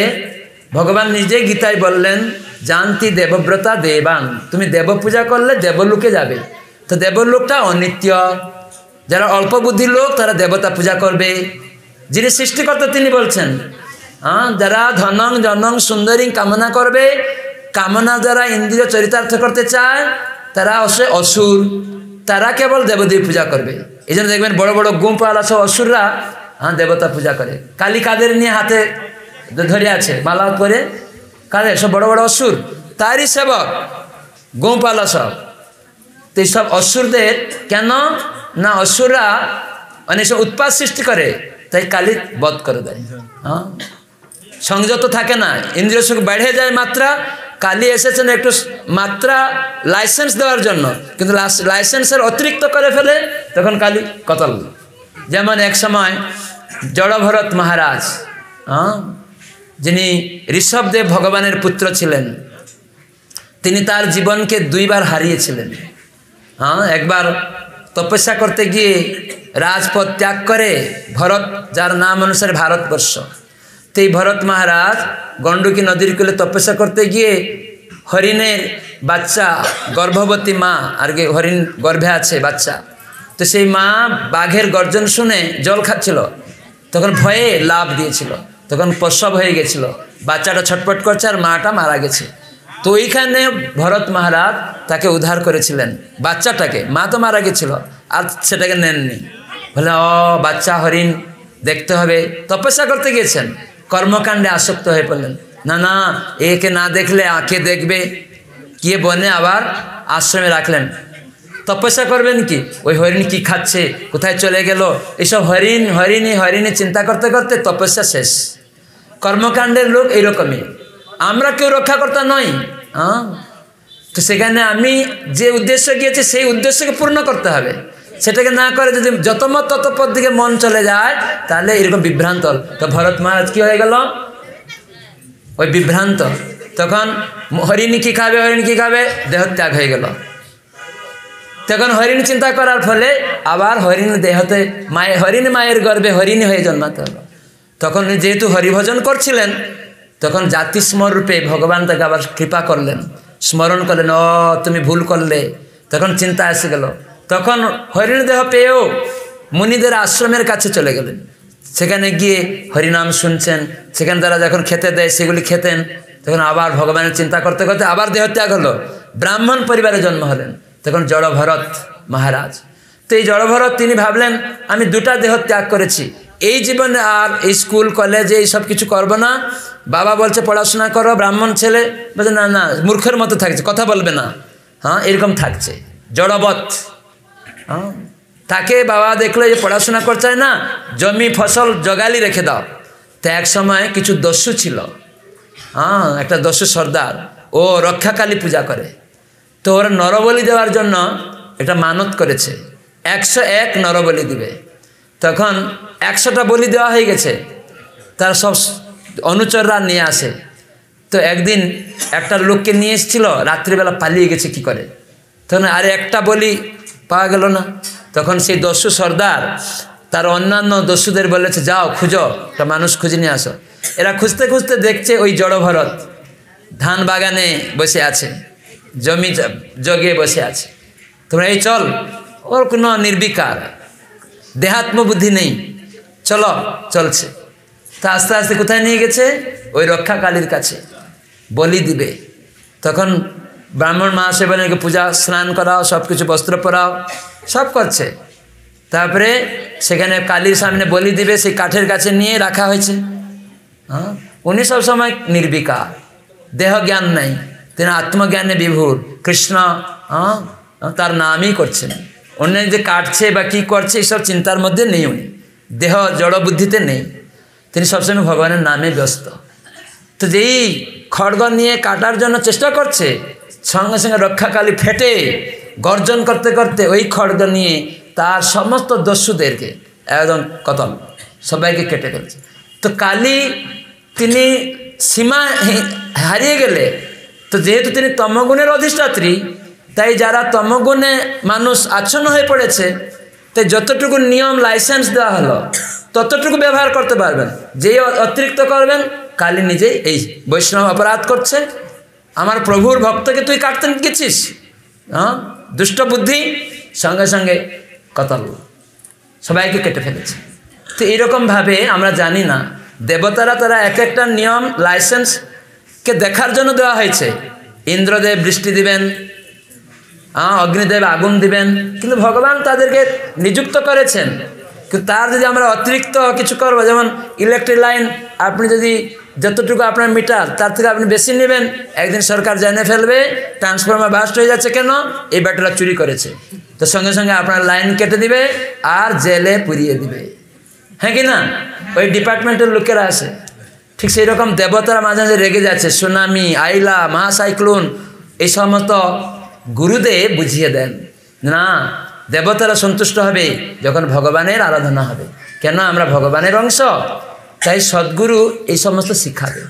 ভগবান নিজে গীতায় বললেন, জানতি দেবব্রতা দেবান। তুমি দেব পূজা করলে দেবলোকে যাবে। তো দেবলোকটা অনিত্য। যারা অল্প বুদ্ধির লোক, তারা দেবতা পূজা করবে। যিনি সৃষ্টিকর্তা, তিনি বলছেন হ্যাঁ যারা ধনং, জনং, সুন্দরী কামনা করবে, কামনা যারা ইন্দ্রিয় চরিতার্থ করতে চায়, তারা অবশ্যই অসুর। তারা কেবল দেবদেবী পূজা করবে। এই জন্য দেখবেন বড় বড় গুম্পালা সব অসুররা হ্যাঁ দেবতা পূজা করে। কালী কাদের নিয়ে হাতে ধরে আছে, মালা করে কাদের? সব বড় বড় অসুর। তারই সেবক গোপালা সব। তো এইসব অসুরদের কেন? না, অসুররা অনেক সময় উৎপাদ সৃষ্টি করে, তাই কালী বধ করে দেয়। হ্যাঁ? সংযত থাকে না, ইন্দ্রিয় সুখ বেড়ে যায় মাত্রা। কালি এসেছেন একটু মাত্রা লাইসেন্স দেওয়ার জন্য, কিন্তু লাইসেন্সের অতিরিক্ত করে ফেলে তখন কালি কতল। যেমন এক সময় জড়ভরত মহারাজ হ্যাঁ? যিনি ঋষভদেব ভগবানের পুত্র ছিলেন, তিনি তার জীবনকে দুইবার হারিয়েছিলেন। হ্যাঁ একবার তপস্যা করতে গিয়ে রাজপথ ত্যাগ করে ভরত, যার নাম অনুসারে ভারতবর্ষ। তো ভরত মহারাজ গণ্ডকী নদীর কূলে তপস্যা করতে গিয়ে হরিণের বাচ্চা, গর্ভবতী মা, আর কি হরিণ গর্ভে আছে বাচ্চা, তো সেই মা বাঘের গর্জন শুনে জল খাচ্ছিল। তখন ভয়ে লাভ দিয়েছিল। তখন প্রসব হয়ে গেছিল। বাচ্চাটা ছটপট করছে আর মাটা মারা গেছে। তো ওইখানে ভরত মহারাজ তাকে উদ্ধার করেছিলেন। বাচ্চাটাকে, মা তো মারা গেছিল, আর সেটাকে নেননি। বলে, ও বাচ্চা হরিণ, দেখতে হবে। তপস্যা করতে গিয়েছেন। কর্মকাণ্ডে আসক্ত হয়ে পড়লেন। না না, একে না দেখলে আঁকে দেখবে। গিয়ে বনে আবার আশ্রমে রাখলেন। তপস্যা করবেন কি? ওই হরিণ কি খাচ্ছে? কোথায় চলে গেল? এসব হরিণ, হরিণী হরিণী চিন্তা করতে করতে তপস্যা শেষ। কর্মকাণ্ডের লোক এইরকমই। আমরা কেউ রক্ষাকর্তা নই। হ্যাঁ? তো সেখানে আমি যে উদ্দেশ্য গিয়েছি, সেই উদ্দেশ্যকে পূর্ণ করতে হবে। সেটাকে না করে যদি যত মত তত পর দিকে মন চলে যায়, তাহলে এরকম বিভ্রান্ত। তো ভরত মহারাজ কি হয়ে গেল? ওই বিভ্রান্ত। তখন হরিণী কী খাবে, হরিণ কী খাবে? দেহত্যাগ হয়ে গেল। তখন হরিণ চিন্তা করার ফলে আবার হরিণ দেহতে মায়ের হরিণ মায়ের গর্বে হরিণী হয়ে জন্মাতে হলো। তখন যেহেতু হরিভজন করছিলেন তখন জাতিস্মর রূপে ভগবান তাকে আবার কৃপা করলেন। স্মরণ করলেন ও তুমি ভুল করলে। তখন চিন্তা এসে গেল। তখন হরিণ দেহ পেয়েও মুনিদের আশ্রমের কাছে চলে গেলেন। সেখানে গিয়ে হরিনাম শুনছেন। সেখানে তারা যখন খেতে দেয়, সেগুলি খেতেন। তখন আবার ভগবানের চিন্তা করতে করতে আবার দেহত্যাগ হলো। ব্রাহ্মণ পরিবারে জন্ম হলেন। তখন জড়ভরত মহারাজ। তো এই জড়ভরত তিনি ভাবলেন, আমি দুটা দেহ ত্যাগ করেছি। এই জীবনে আর স্কুল, কলেজে এই সব কিছু করব না। বাবা বলছে, পড়াশোনা করো, ব্রাহ্মণ ছেলে। বলছে, না না, মূর্খের মতো থাকছে, কথা বলবে না। হ্যাঁ এরকম থাকছে, জড়বৎ। হ্যাঁ তাকে বাবা দেখল যে পড়াশোনা করছে না, জমি, ফসল জগালি রেখে দাও। তো এক সময় কিছু দস্যু ছিল। হ্যাঁ একটা দস্যু সর্দার, ও রক্ষাকালী পূজা করে। তো ওরা নরবলি দেওয়ার জন্য এটা মানত করেছে। একশো এক নরবলি দিবে। তখন একশোটা বলি দেওয়া হয়ে গেছে। তার সব অনুচররা নিয়ে আসে। তো একদিন একটা লোককে নিয়ে এসেছিল, রাত্রিবেলা পালিয়ে গেছে কি করে? তখন আরে একটা বলি পাওয়া গেল না। তখন সেই দস্যু সর্দার, তার অন্যান্য দস্যুদের বলেছে, যাও, খুঁজো, একটা মানুষ খুঁজে নিয়ে আসো। এরা খুঁজতে খুঁজতে দেখছে ওই জড়ভরত ধান বাগানে বসে আছে, জমি জগে বসে আছে। তোমরা এই চল, ওর কোনো নির্বিকার। দেহাত্ম বুদ্ধি নেই। চলো, চলছে। তা আস্তে আস্তে কোথায় নিয়ে গেছে? ওই রক্ষা কালীর কাছে। বলি দিবে। তখন ব্রাহ্মণ মহাশিবানীকে পূজা, স্নান করাও সব কিছু বস্ত্র পরাও, সব করছে। তারপরে সেখানে কালীর সামনে বলি দিবে, সেই কাঠের কাছে নিয়ে রাখা হয়েছে। হ্যাঁ? উনি সবসময় নির্বিকার। দেহ জ্ঞান নাই। তিনি আত্মজ্ঞানে বিভোর। কৃষ্ণ হ্যাঁ? তার নামই করছেন। অন্য যে কাটছে বা কি করছে এইসব চিন্তার মধ্যে নেই উনি। দেহ জড় বুদ্ধিতে নেই। তিনি সবসময় ভগবানের নামে ব্যস্ত। তো যেই খড়গ নিয়ে কাটার জন্য চেষ্টা করছে, সঙ্গে সঙ্গে রক্ষাকালী ফেটে গর্জন করতে করতে ওই খড়গ নিয়ে তার সমস্ত দস্যুদেরকে, একদম কতল সবাইকে কেটে ফেলছে। তো কালী তিনি সীমা হারিয়ে গেলে, তো যেহেতু তিনি তমগুণের অধিষ্ঠাত্রী তাই যারা তমগুণে মানুষ আচ্ছন্ন হয়ে পড়েছে, তাই যতটুকু নিয়ম লাইসেন্স দেওয়া হলো, ততটুকু ব্যবহার করতে পারবেন। যেই অতিরিক্ত করবেন, কালী নিজেই এই বৈষ্ণব অপরাধ করছে। আমার প্রভুর ভক্তকে তুই কাটতে গেছিস? হ্যাঁ দুষ্ট বুদ্ধি? সঙ্গে সঙ্গে কতল সবাইকে কেটে ফেলেছে। তো এইরকমভাবে আমরা জানি না, দেবতারা তারা এক একটা নিয়ম লাইসেন্সকে দেখার জন্য দেওয়া হয়েছে। ইন্দ্রদেব বৃষ্টি দিবেন অগ্নিদেব আগুন দিবেন। কিন্তু ভগবান তাদেরকে নিযুক্ত করেছেন। কিন্তু তার যদি আমরা অতিরিক্ত কিছু করব, যেমন ইলেকট্রিক লাইন আপনি যদি যতটুকু আপনার মিটার তার থেকে আপনি বেশি নেবেন, একদিন সরকার জেনে ফেলবে ট্রান্সফর্মার বাস্ট হয়ে যাচ্ছে কেন? এই ব্যাটারা চুরি করেছে। তো সঙ্গে সঙ্গে আপনার লাইন কেটে দিবে আর জেলে পুড়িয়ে দিবে। হ্যাঁ কি না? ওই ডিপার্টমেন্টের লোকেরা আসে ঠিক সেই রকম দেবতারা মাঝে মাঝে রেগে যাচ্ছে, সুনামি, আইলা, মহাসাইক্লোন, এই সমস্ত গুরুদেব বুঝিয়ে দেন, না, দেবতারা সন্তুষ্ট হবে যখন ভগবানের আরাধনা হবে। কেন? আমরা ভগবানের অংশ। তাই সদ্গুরু এই সমস্ত শিখাবে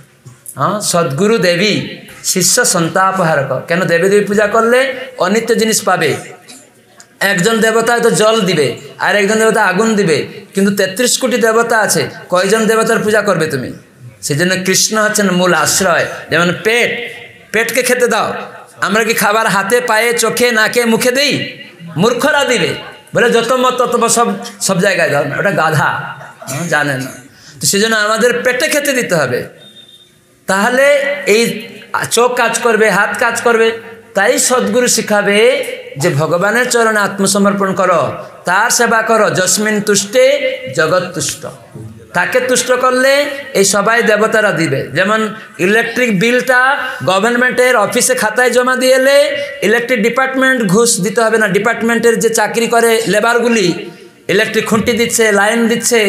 হ্যাঁ সদ্গুরু দেবী শিষ্য সন্তাপহারক। কেন? দেবী দেবী পূজা করলে অনিত্য জিনিস পাবে। একজন দেবতা হয়তো জল দিবে, আর একজন দেবতা আগুন দিবে। কিন্তু তেত্রিশ কোটি দেবতা আছে, কয়জন দেবতার পূজা করবে তুমি? সেই জন্য কৃষ্ণ হচ্ছেন মূল আশ্রয়। যেমন পেট, পেটকে খেতে দাও। আমরা কি খাবার হাতে, পায়ে, চোখে, নাকে, মুখে দেই? মূর্খরা দিবে। বলে যত মত তত সব সব জায়গায় দাও। ওটা গাধা। জানে না। তো সেজন্য আমাদের পেটে খেতে দিতে হবে। তাহলে এই চোখ কাজ করবে, হাত কাজ করবে। তাই সদ্গুরু শিখাবে যে ভগবানের চরণে আত্মসমর্পণ করো, তার সেবা করো জসমিন তুষ্টে জগৎ তুষ্ট। তাকে তুষ্ট করলে এই সবাই দেবতারা দিবে। যেমন ইলেকট্রিক বিলটা গভর্নমেন্টের অফিসে খাতায় জমা দিয়ে এলে ইলেকট্রিক ডিপার্টমেন্ট ঘুষ দিতে হবে না। ডিপার্টমেন্টের যে চাকরি করে লেবারগুলি ইলেকট্রিক খুঁটি দিচ্ছে লাইন দিচ্ছে,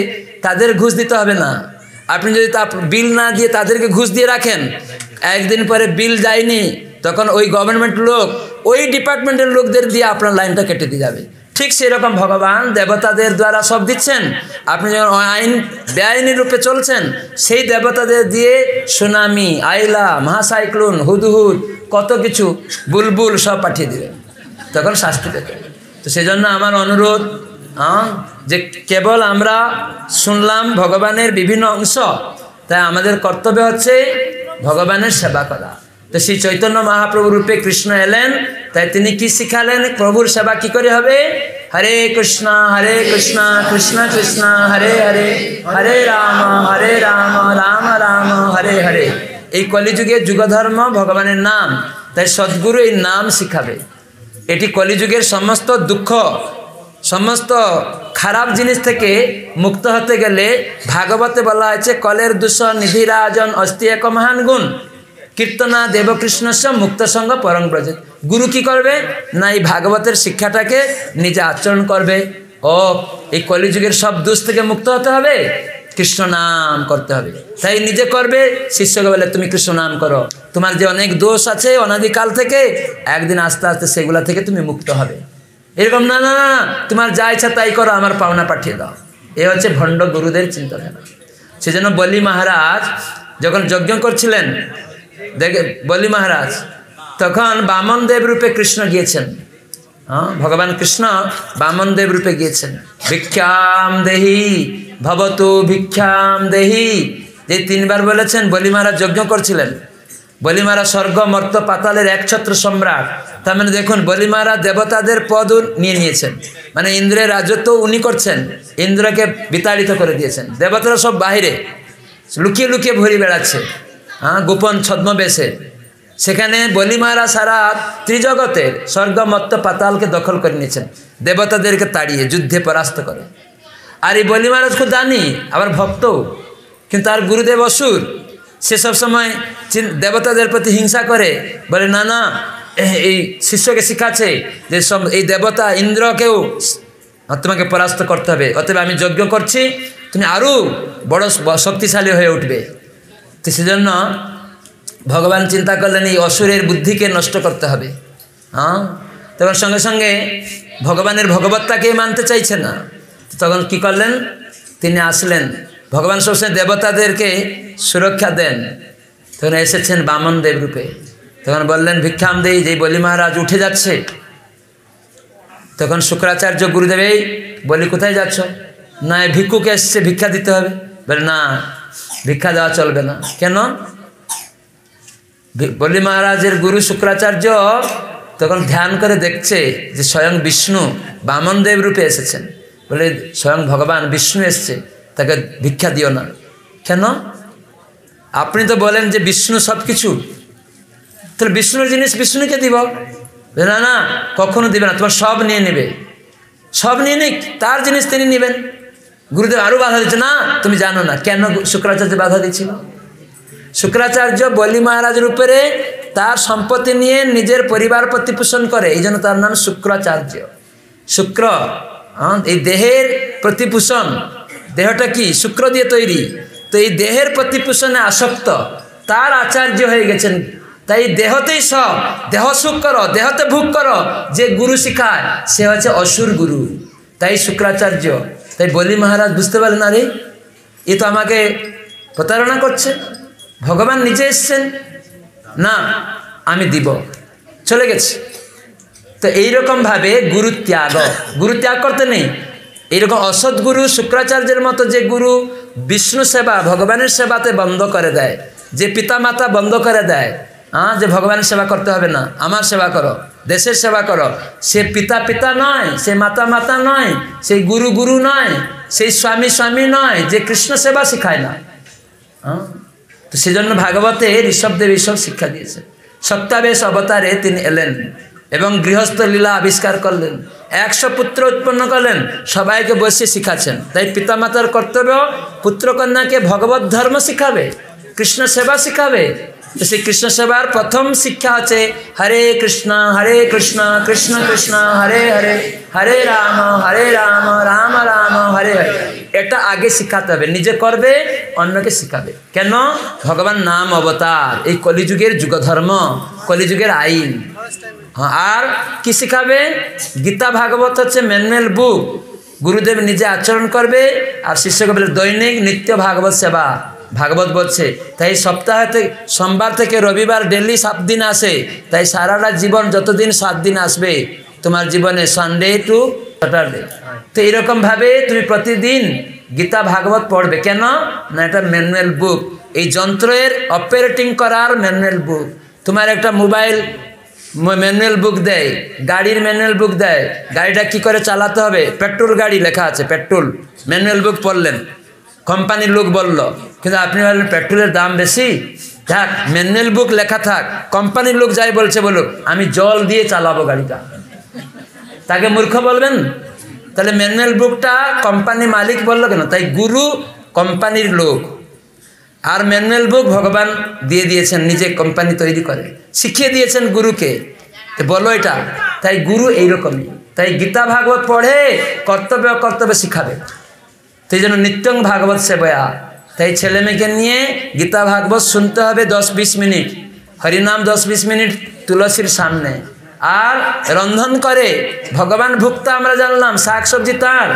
তাদের ঘুষ দিতে হবে না। আপনি যদি তা বিল না দিয়ে তাদেরকে ঘুষ দিয়ে রাখেন, একদিন পরে বিল যায়নি, তখন ওই গভর্নমেন্ট লোক, ওই ডিপার্টমেন্টের লোকদের দিয়ে আপনার লাইনটা কেটে দিয়ে যাবে। ঠিক সেরকম ভগবান দেবতাদের দ্বারা সব দিচ্ছেন? আপনি যখন আইন, বেআইনি রূপে চলছেন, সেই দেবতাদের দিয়ে সুনামি, আইলা, মহাসাইক্লোন, হুদহুদ, কত কিছু, বুলবুল সব পাঠিয়ে দেবেন তখন শাস্তি পেতে তো সেই জন্য আমার অনুরোধ যে কেবল আমরা শুনলাম ভগবানের বিভিন্ন অংশ, তাই আমাদের কর্তব্য হচ্ছে ভগবানের সেবা করা। তো শ্রী চৈতন্য মহাপ্রভু রূপে কৃষ্ণ এলেন। তাই তিনি কি শিখালেন? প্রভুর সেবা কি করে হবে? হরে কৃষ্ণ হরে কৃষ্ণ কৃষ্ণ কৃষ্ণ, হরে হরে হরে রাম হরে রাম রাম রাম, হরে হরে। এই কলিযুগে যুগধর্ম ভগবানের নাম। তাই সদ্গুরু এই নাম শিখাবে। এটি কলিযুগের সমস্ত দুঃখ, সমস্ত খারাপ জিনিস থেকে মুক্ত হতে গেলে ভাগবতে বলা হয়েছে, কলের দূষণ নিধিরাজন অস্তি এক মহান গুণ। কীর্তনা দেবকৃষ্ণস্য মুক্ত সঙ্গ পরম ব্রজ। গুরু কি করবে? না, এই ভাগবতের শিক্ষাটাকে নিজে আচরণ করবে। ও, এই কলিযুগের সব দোষ থেকে মুক্ত হতে হবে? কৃষ্ণ নাম করতে হবে। তাই নিজে করবে। শিষ্যকে বলে, তুমি কৃষ্ণ নাম করো। তোমার যে অনেক দোষ আছে অনাদিকাল থেকে, একদিন আস্তে আস্তে সেগুলা থেকে তুমি মুক্ত হবে। এরকম, না না না, তোমার যা ইচ্ছা তাই করো, আমার পাওনা পাঠিয়ে দাও। এ হচ্ছে ভণ্ড গুরুদের চিন্তাধারা। সেজন্য বলি মহারাজ, যখন যজ্ঞ করছিলেন দেখে বলি মহারাজ, তখন বামন দেব রূপে কৃষ্ণ গিয়েছেন। হ্যাঁ ভগবান কৃষ্ণ বামন দেব রূপে গিয়েছেন। ভিক্ষাম দেহি, ভবতু ভিক্ষাম দেহি। যে তিনবার বলেছেন, বলি মহারাজ যজ্ঞ করছিলেন। বলিমারা স্বর্গ, মর্ত, পাতালের একছত্র সম্রাট। তার মানে দেখুন বলিমারা দেবতাদের পদ নিয়ে নিয়েছেন। মানে ইন্দ্রের রাজত্ব উনি করছেন, ইন্দ্রকে বিতাড়িত করে দিয়েছেন। দেবতারা সব বাহিরে, লুকিয়ে লুকিয়ে ভরি বেড়াচ্ছে। হ্যাঁ গোপন ছদ্মবেশে। সেখানে বলিমারা সারা ত্রিজগতের স্বর্গমত্ত পাতালকে দখল করে নিয়েছেন। দেবতাদেরকে তাড়িয়ে, যুদ্ধে পরাস্ত করে। আর এই বলি মহারাজ খুব জানি, আবার ভক্তও কিন্তু তার গুরুদেব অসুর। সে সব সময় দেবতাদের প্রতি হিংসা করে, বলে, না না এই শিষ্যকে শিখাচ্ছে যে সব এই দেবতা ইন্দ্রকেও তোমাকে পরাস্ত করতে হবে। অতএব আমি যজ্ঞ করছি, তুমি আরও বড় শক্তিশালী হয়ে উঠবে। তো সেজন্য ভগবান চিন্তা করলেন এই অসুরের বুদ্ধিকে নষ্ট করতে হবে হ্যাঁ? তখন সঙ্গে সঙ্গে ভগবানের ভগবত্তাকে মানতে চাইছে না। তখন কি করলেন? তিনি আসলেন। ভগবান সবসময় দেবতাদেরকে সুরক্ষা দেন। তখন এসেছেন বামন দেব রূপে। তখন বললেন, ভিক্ষাম দেই যে বলি মহারাজ উঠে যাচ্ছে। তখন শুক্রাচার্য গুরুদেব, এই বলি কোথায় যাচ্ছ? না ভিক্ষুকে এসছে, ভিক্ষা দিতে হবে। বলে, না ভিক্ষা দেওয়া চলবে না। কেন? বলি মহারাজের গুরু শুক্রাচার্য তখন ধ্যান করে দেখছে যে স্বয়ং বিষ্ণু বামনদেব রূপে এসেছেন। বলে স্বয়ং ভগবান বিষ্ণু এসছে, তাকে ভিক্ষা দিও না। কেন? আপনি তো বলেন যে বিষ্ণু সব কিছু তাহলে বিষ্ণুর জিনিস বিষ্ণুকে দিব। না না, কখনো দিবে না, তোমার সব নিয়ে নেবে। সব নিয়ে নিক, তার জিনিস তিনি নেবেন। গুরুদেব আরও বাধা দিচ্ছে, না, তুমি জানো না। কেন শুক্রাচার্য বাধা দিচ্ছিল? শুক্রাচার্য বলি মহারাজের উপরে তার সম্পত্তি নিয়ে নিজের পরিবার প্রতিপোষণ করে। এই জন্য তার নাম শুক্রাচার্য। শুক্র এই দেহের প্রতিপোষণ, দেহটা কি? শুক্র দিয়ে তৈরি। তো এই দেহের প্রতিপোষণে আসক্ত। তার আচার্য হয়ে গেছেন। তাই দেহতেই সব। দেহ সুখ করো, দেহতে ভোগ করো। যে গুরু শিখায়, সে হচ্ছে অসুর গুরু। তাই শুক্রাচার্য তাই বলি মহারাজ, বুঝতে পারলেন আরে, এ তো আমাকে প্রতারণা করছে। ভগবান নিজে এসছেন। না, আমি দিব। চলে গেছে। তো এইরকমভাবে গুরু ত্যাগ। গুরু ত্যাগ করতে নেই। এইরকম অসৎ গুরু শুক্রাচার্যের মতো যে গুরু বিষ্ণু সেবা, ভগবানের সেবাতে বন্ধ করে দেয়, যে পিতা মাতা বন্ধ করে দেয় হ্যাঁ যে ভগবানের সেবা করতে হবে না, আমার সেবা করো। দেশের সেবা করো। সে পিতা পিতা নয়, সে মাতা মাতা নয় সেই গুরু গুরু নয় সেই স্বামী স্বামী নয়, যে কৃষ্ণ সেবা শিখায় না। হ্যাঁ? তো সেজন্য ভাগবতে ঋষভদেব এইসব শিক্ষা দিয়েছে। সত্যাবেশ অবতারে তিনি এলেন এবং গৃহস্থ লীলা আবিষ্কার করলেন। একশো পুত্র উৎপন্ন করলেন, সবাইকে বসে শিখাচ্ছেন। তাই পিতামাতার কর্তব্য, পুত্রকন্যাকে ভগবত ধর্ম শিখাবে, কৃষ্ণ সেবা শিখাবে তো সেই কৃষ্ণ সেবার প্রথম শিক্ষা হচ্ছে হরে কৃষ্ণ হরে কৃষ্ণ কৃষ্ণ কৃষ্ণ, হরে হরে হরে রাম হরে রাম রাম রাম, হরে হরে। এটা আগে শিখাতে হবে, নিজে করবে, অন্যকে শিখাবে। কেন? ভগবান নাম অবতার, এই কলিযুগের যুগধর্ম, কলিযুগের আইন। হ্যাঁ আর কি শিখাবে? গীতা ভাগবত হচ্ছে ম্যানুয়াল বুক গুরুদেব নিজে আচরণ করবে, আর শিষ্যকে বলে দৈনিক নিত্য ভাগবত সেবা। ভাগবত বলছে, তাই সপ্তাহে সোমবার থেকে রবিবার ডেলি সাত দিন আসে, তাই সারাটা জীবন যতদিন সাত দিন আসবে, তোমার জীবনে সানডে টু স্যাটারডে তো এইরকমভাবে তুমি প্রতিদিন গীতা ভাগবত পড়বে। কেন? না, এটা ম্যানুয়াল বুক এই যন্ত্রের অপারেটিং করার ম্যানুয়াল বুক তোমার একটা মোবাইল ম্যানুয়াল বুক দেয়, গাড়ির ম্যানুয়াল বুক দেয়। গাড়িটা কি করে চালাতে হবে? পেট্রোল গাড়ি লেখা আছে, পেট্রোল। ম্যানুয়াল বুক পড়লেন। কোম্পানির লোক বলল, কিন্তু আপনি বললেন পেট্রোলের দাম বেশি? থাক, ম্যানুয়াল বুক লেখা থাক, কোম্পানির লোক যাই বলছে বলুক, আমি জল দিয়ে চালাবো গাড়িটা। তাকে মূর্খ বলবেন? তাহলে ম্যানুয়াল বুকটা কোম্পানি মালিক বলল কেন? তাই গুরু কোম্পানির লোক। আর ম্যানুয়াল বুক ভগবান দিয়ে দিয়েছেন, নিজে কোম্পানি তৈরি করে। শিখিয়ে দিয়েছেন গুরুকে। বলো এটা, তাই গুরু এইরকমই। তাই গীতা ভাগবত পড়ে কর্তব্য কর্তব্য শিখাবে। সেই জন্য নিত্যং ভাগবত সেবয়া। তাই ছেলে মেয়েকে নিয়ে গীতা ভাগবত শুনতে হবে দশ বিশ মিনিট। হরিনাম দশ বিশ মিনিট তুলসীর সামনে। আর রন্ধন করে, ভগবান ভুক্ত আমরা জানলাম, শাক সবজি তার।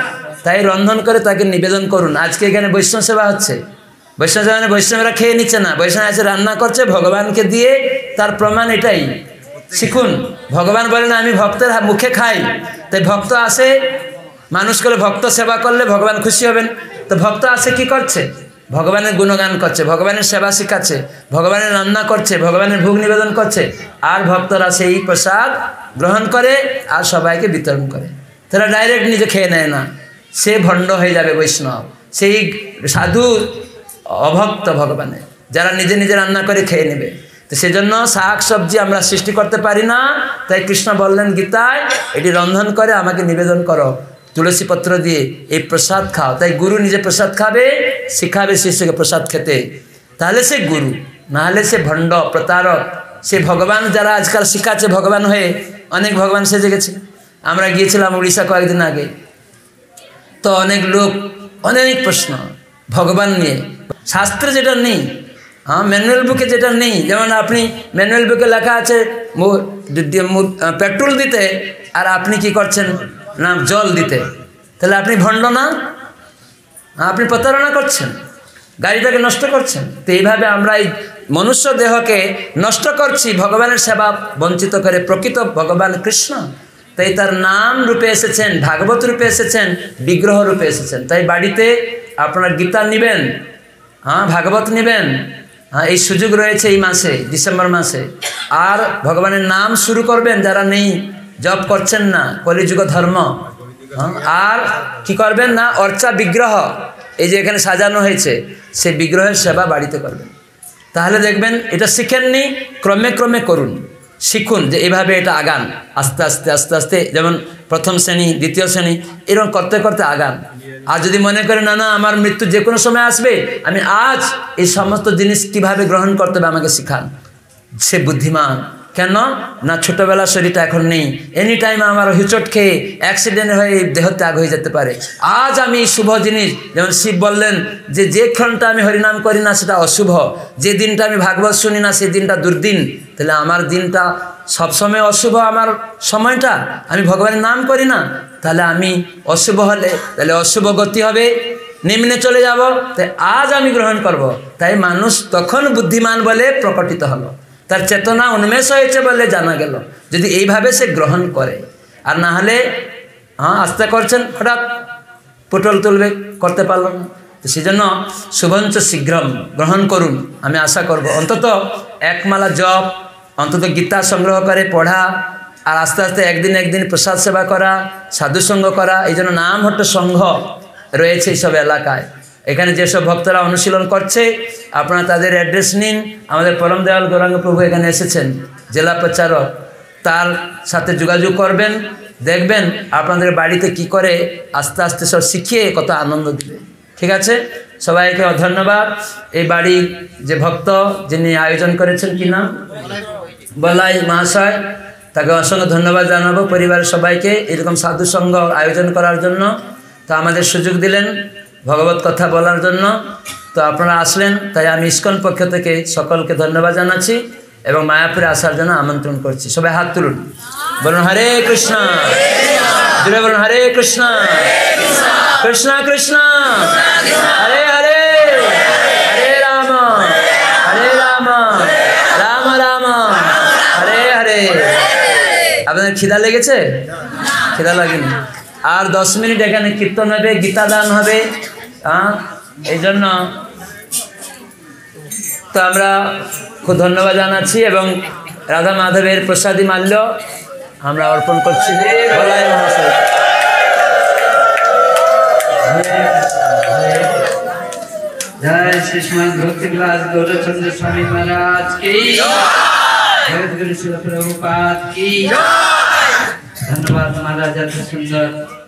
তাই রন্ধন করে তাকে নিবেদন করুন। আজকে এখানে বৈষ্ণব সেবা হচ্ছে। বৈষ্ণব সেবা মানে বৈষ্ণবরা খেয়ে নিচ্ছে না। বৈষ্ণব আছে রান্না করছে, ভগবানকে দিয়ে তার প্রমাণ এটাই। শিখুন। ভগবান বলেন, আমি ভক্তের মুখে খাই। তাই ভক্ত আসে মানুষ করে ভক্ত সেবা করলে ভগবান খুশি হবেন। তো ভক্ত আসে কি করছে? ভগবানের গুণগান করছে, ভগবানের সেবা শিখাচ্ছে, ভগবানের রান্না করছে, ভগবানের ভোগ নিবেদন করছে, আর ভক্তরা সেই প্রসাদ গ্রহণ করে আর সবাইকে বিতরণ করে। তারা ডাইরেক্ট নিজে খেয়ে নেয় না। সে ভণ্ড হয়ে যাবে বৈষ্ণব। সেই সাধু অভক্ত ভগবানে, যারা নিজে নিজে রান্না করে খেয়ে নেবে। তো সেজন্য শাক সবজি আমরা সৃষ্টি করতে পারি না। তাই কৃষ্ণ বললেন, গীতায় এটি রন্ধন করে আমাকে নিবেদন করো। তুলসী পত্র দিয়ে এই প্রসাদ খাও। তাই গুরু নিজে প্রসাদ খাবে, শিখাবে শিষ্যকে প্রসাদ খেতে। তাহলে সে গুরু, নাহলে সে ভণ্ড, প্রতারক। সে ভগবান যারা আজকাল শিখাচ্ছে ভগবান হয়ে, অনেক ভগবান সেজে গেছে। আমরা গিয়েছিলাম উড়িষ্যা কয়েকদিন আগে। তো অনেক লোক, অনেক প্রশ্ন, ভগবান নিয়ে। শাস্ত্রে যেটা নেই হ্যাঁ ম্যানুয়াল বুকে যেটা নেই, যেমন আপনি ম্যানুয়াল বুকে লেখা আছে পেট্রোল দিতে, আর আপনি কি করছেন? না, জল দিতে। তাহলে আপনি ভণ্ড না? আপনি প্রতারণা করছেন। গাড়িটাকে নষ্ট করছেন। তো এইভাবে আমরা এই মনুষ্য দেহকে নষ্ট করছি, ভগবানের সেবা বঞ্চিত করে প্রকৃত ভগবান কৃষ্ণ। তাই তার নাম রূপে এসেছেন, ভাগবত রূপে এসেছেন, বিগ্রহ রূপে এসেছেন। তাই বাড়িতে আপনার গীতা নেবেন হ্যাঁ ভাগবত নেবেন হ্যাঁ এই সুযোগ রয়েছে এই মাসে, ডিসেম্বর মাসে। আর ভগবানের নাম শুরু করবেন যারা নেই জব করছেন না কলিযুগ ধর্ম। হ্যাঁ, আর কি করবেন না? অর্চা বিগ্রহ। এই যে এখানে সাজানো হয়েছে সেই বিগ্রহের সেবা বাড়িতে করবেন। তাহলে দেখবেন এটা শিখেননি ক্রমে ক্রমে করুন। শিখুন যে এইভাবে এটা আগান। আস্তে আস্তে আস্তে আস্তে যেমন প্রথম শ্রেণি দ্বিতীয় শ্রেণি এরকম করতে করতে আগান। আর যদি মনে করেন না না আমার মৃত্যু যে কোনো সময় আসবে আমি আজ এই সমস্ত জিনিস কীভাবে গ্রহণ করতে হবে আমাকে শিখান? সে বুদ্ধিমান কেন? না, ছোটবেলার শরীরটা এখন নেই। এনি টাইম আমার হুচট খেয়ে অ্যাক্সিডেন্ট হয়ে দেহ ত্যাগ হয়ে যেতে পারে। আজ আমি শুভ জিনিস, যেমন শিব বললেন যে যে ক্ষণটা আমি হরিনাম করি না, সেটা অশুভ। যে দিনটা আমি ভাগবত শুনি না, সেই দিনটা দুর্দিন। তাহলে আমার দিনটা সবসময় অশুভ আমার সময়টা? আমি ভগবানের নাম করি না? তাহলে আমি অশুভ হলে, তাহলে অশুভ গতি হবে। নিম্নে চলে যাব। তাই আজ আমি গ্রহণ করব। তাই মানুষ তখন বুদ্ধিমান বলে প্রকটিত হলো। তার চেতনা উন্মেষ হয়েছে বলে জানা গেল। যদি এইভাবে সে গ্রহণ করে, আর না হলে হ্যাঁ আস্তে করছেন, হঠাৎ পটল তুলবে, করতে পারল না। তো সেজন্য শুভঞ্চ শীঘ্রম গ্রহণ করুন, আমি আশা করব। অন্তত একমালা জপ, অন্তত গীতা সংগ্রহ করে পড়া, আর আস্তে আস্তে একদিন একদিন প্রসাদ সেবা করা, সাধুসঙ্গ করা, এই জন্য নাম হট্ট সংঘ রয়েছে এইসব এলাকায়। এখানে যেসব ভক্তরা অনুশীলন করছে, আপনারা তাদের অ্যাড্রেস নিন। আমাদের পরম দেওয়াল গৌরাঙ্গ প্রভু এখানে এসেছেন, জেলা প্রচারক। তার সাথে যোগাযোগ করবেন, দেখবেন আপনাদের বাড়িতে কি করে আস্তে আস্তে সব শিখিয়ে কত আনন্দ দিবে। ঠিক আছে? সবাইকে ধন্যবাদ। এই বাড়ির যে ভক্ত যিনি আয়োজন করেছেন, কি নাম? বলাই মহাশয়। তাকে অসংখ্য ধন্যবাদ জানাব পরিবারের সবাইকে। এরকম সাধু সঙ্গ আয়োজন করার জন্য। তা আমাদের সুযোগ দিলেন। ভগবত কথা বলার জন্য। তো আপনারা আসলেন, তাই আমি ইস্কন পক্ষ থেকে সকলকে ধন্যবাদ জানাচ্ছি এবং মায়াপুরে আসার জন্য আমন্ত্রণ করছি। সবাই হাত তুলুন। বলুন, হরে কৃষ্ণ। জুড়ে বলুন, হরে কৃষ্ণ। কৃষ্ণ কৃষ্ণ। হরে হরে। হরে রাম। হরে রাম। রাম রাম। হরে হরে। আপনাদের খিদা লেগেছে? খিদা লাগেনি? আর দশ মিনিট এখানে কীর্তন হবে গীতাদান হবে হ্যাঁ এই জন্য তো আমরা খুব ধন্যবাদ জানাচ্ছি এবং রাধা মাধবের প্রসাদী মাল্য। আমরা অর্পণ করছি। বলাই মহাশয়। জয় শ্রী শ্রীমদ ভক্তিবিলাস গৌরচন্দ্র স্বামী মহারাজ। কি জয় জয় গুরু শিল প্রভুপাদ কি জয়। धन्यवाद महाराजा सुंदर।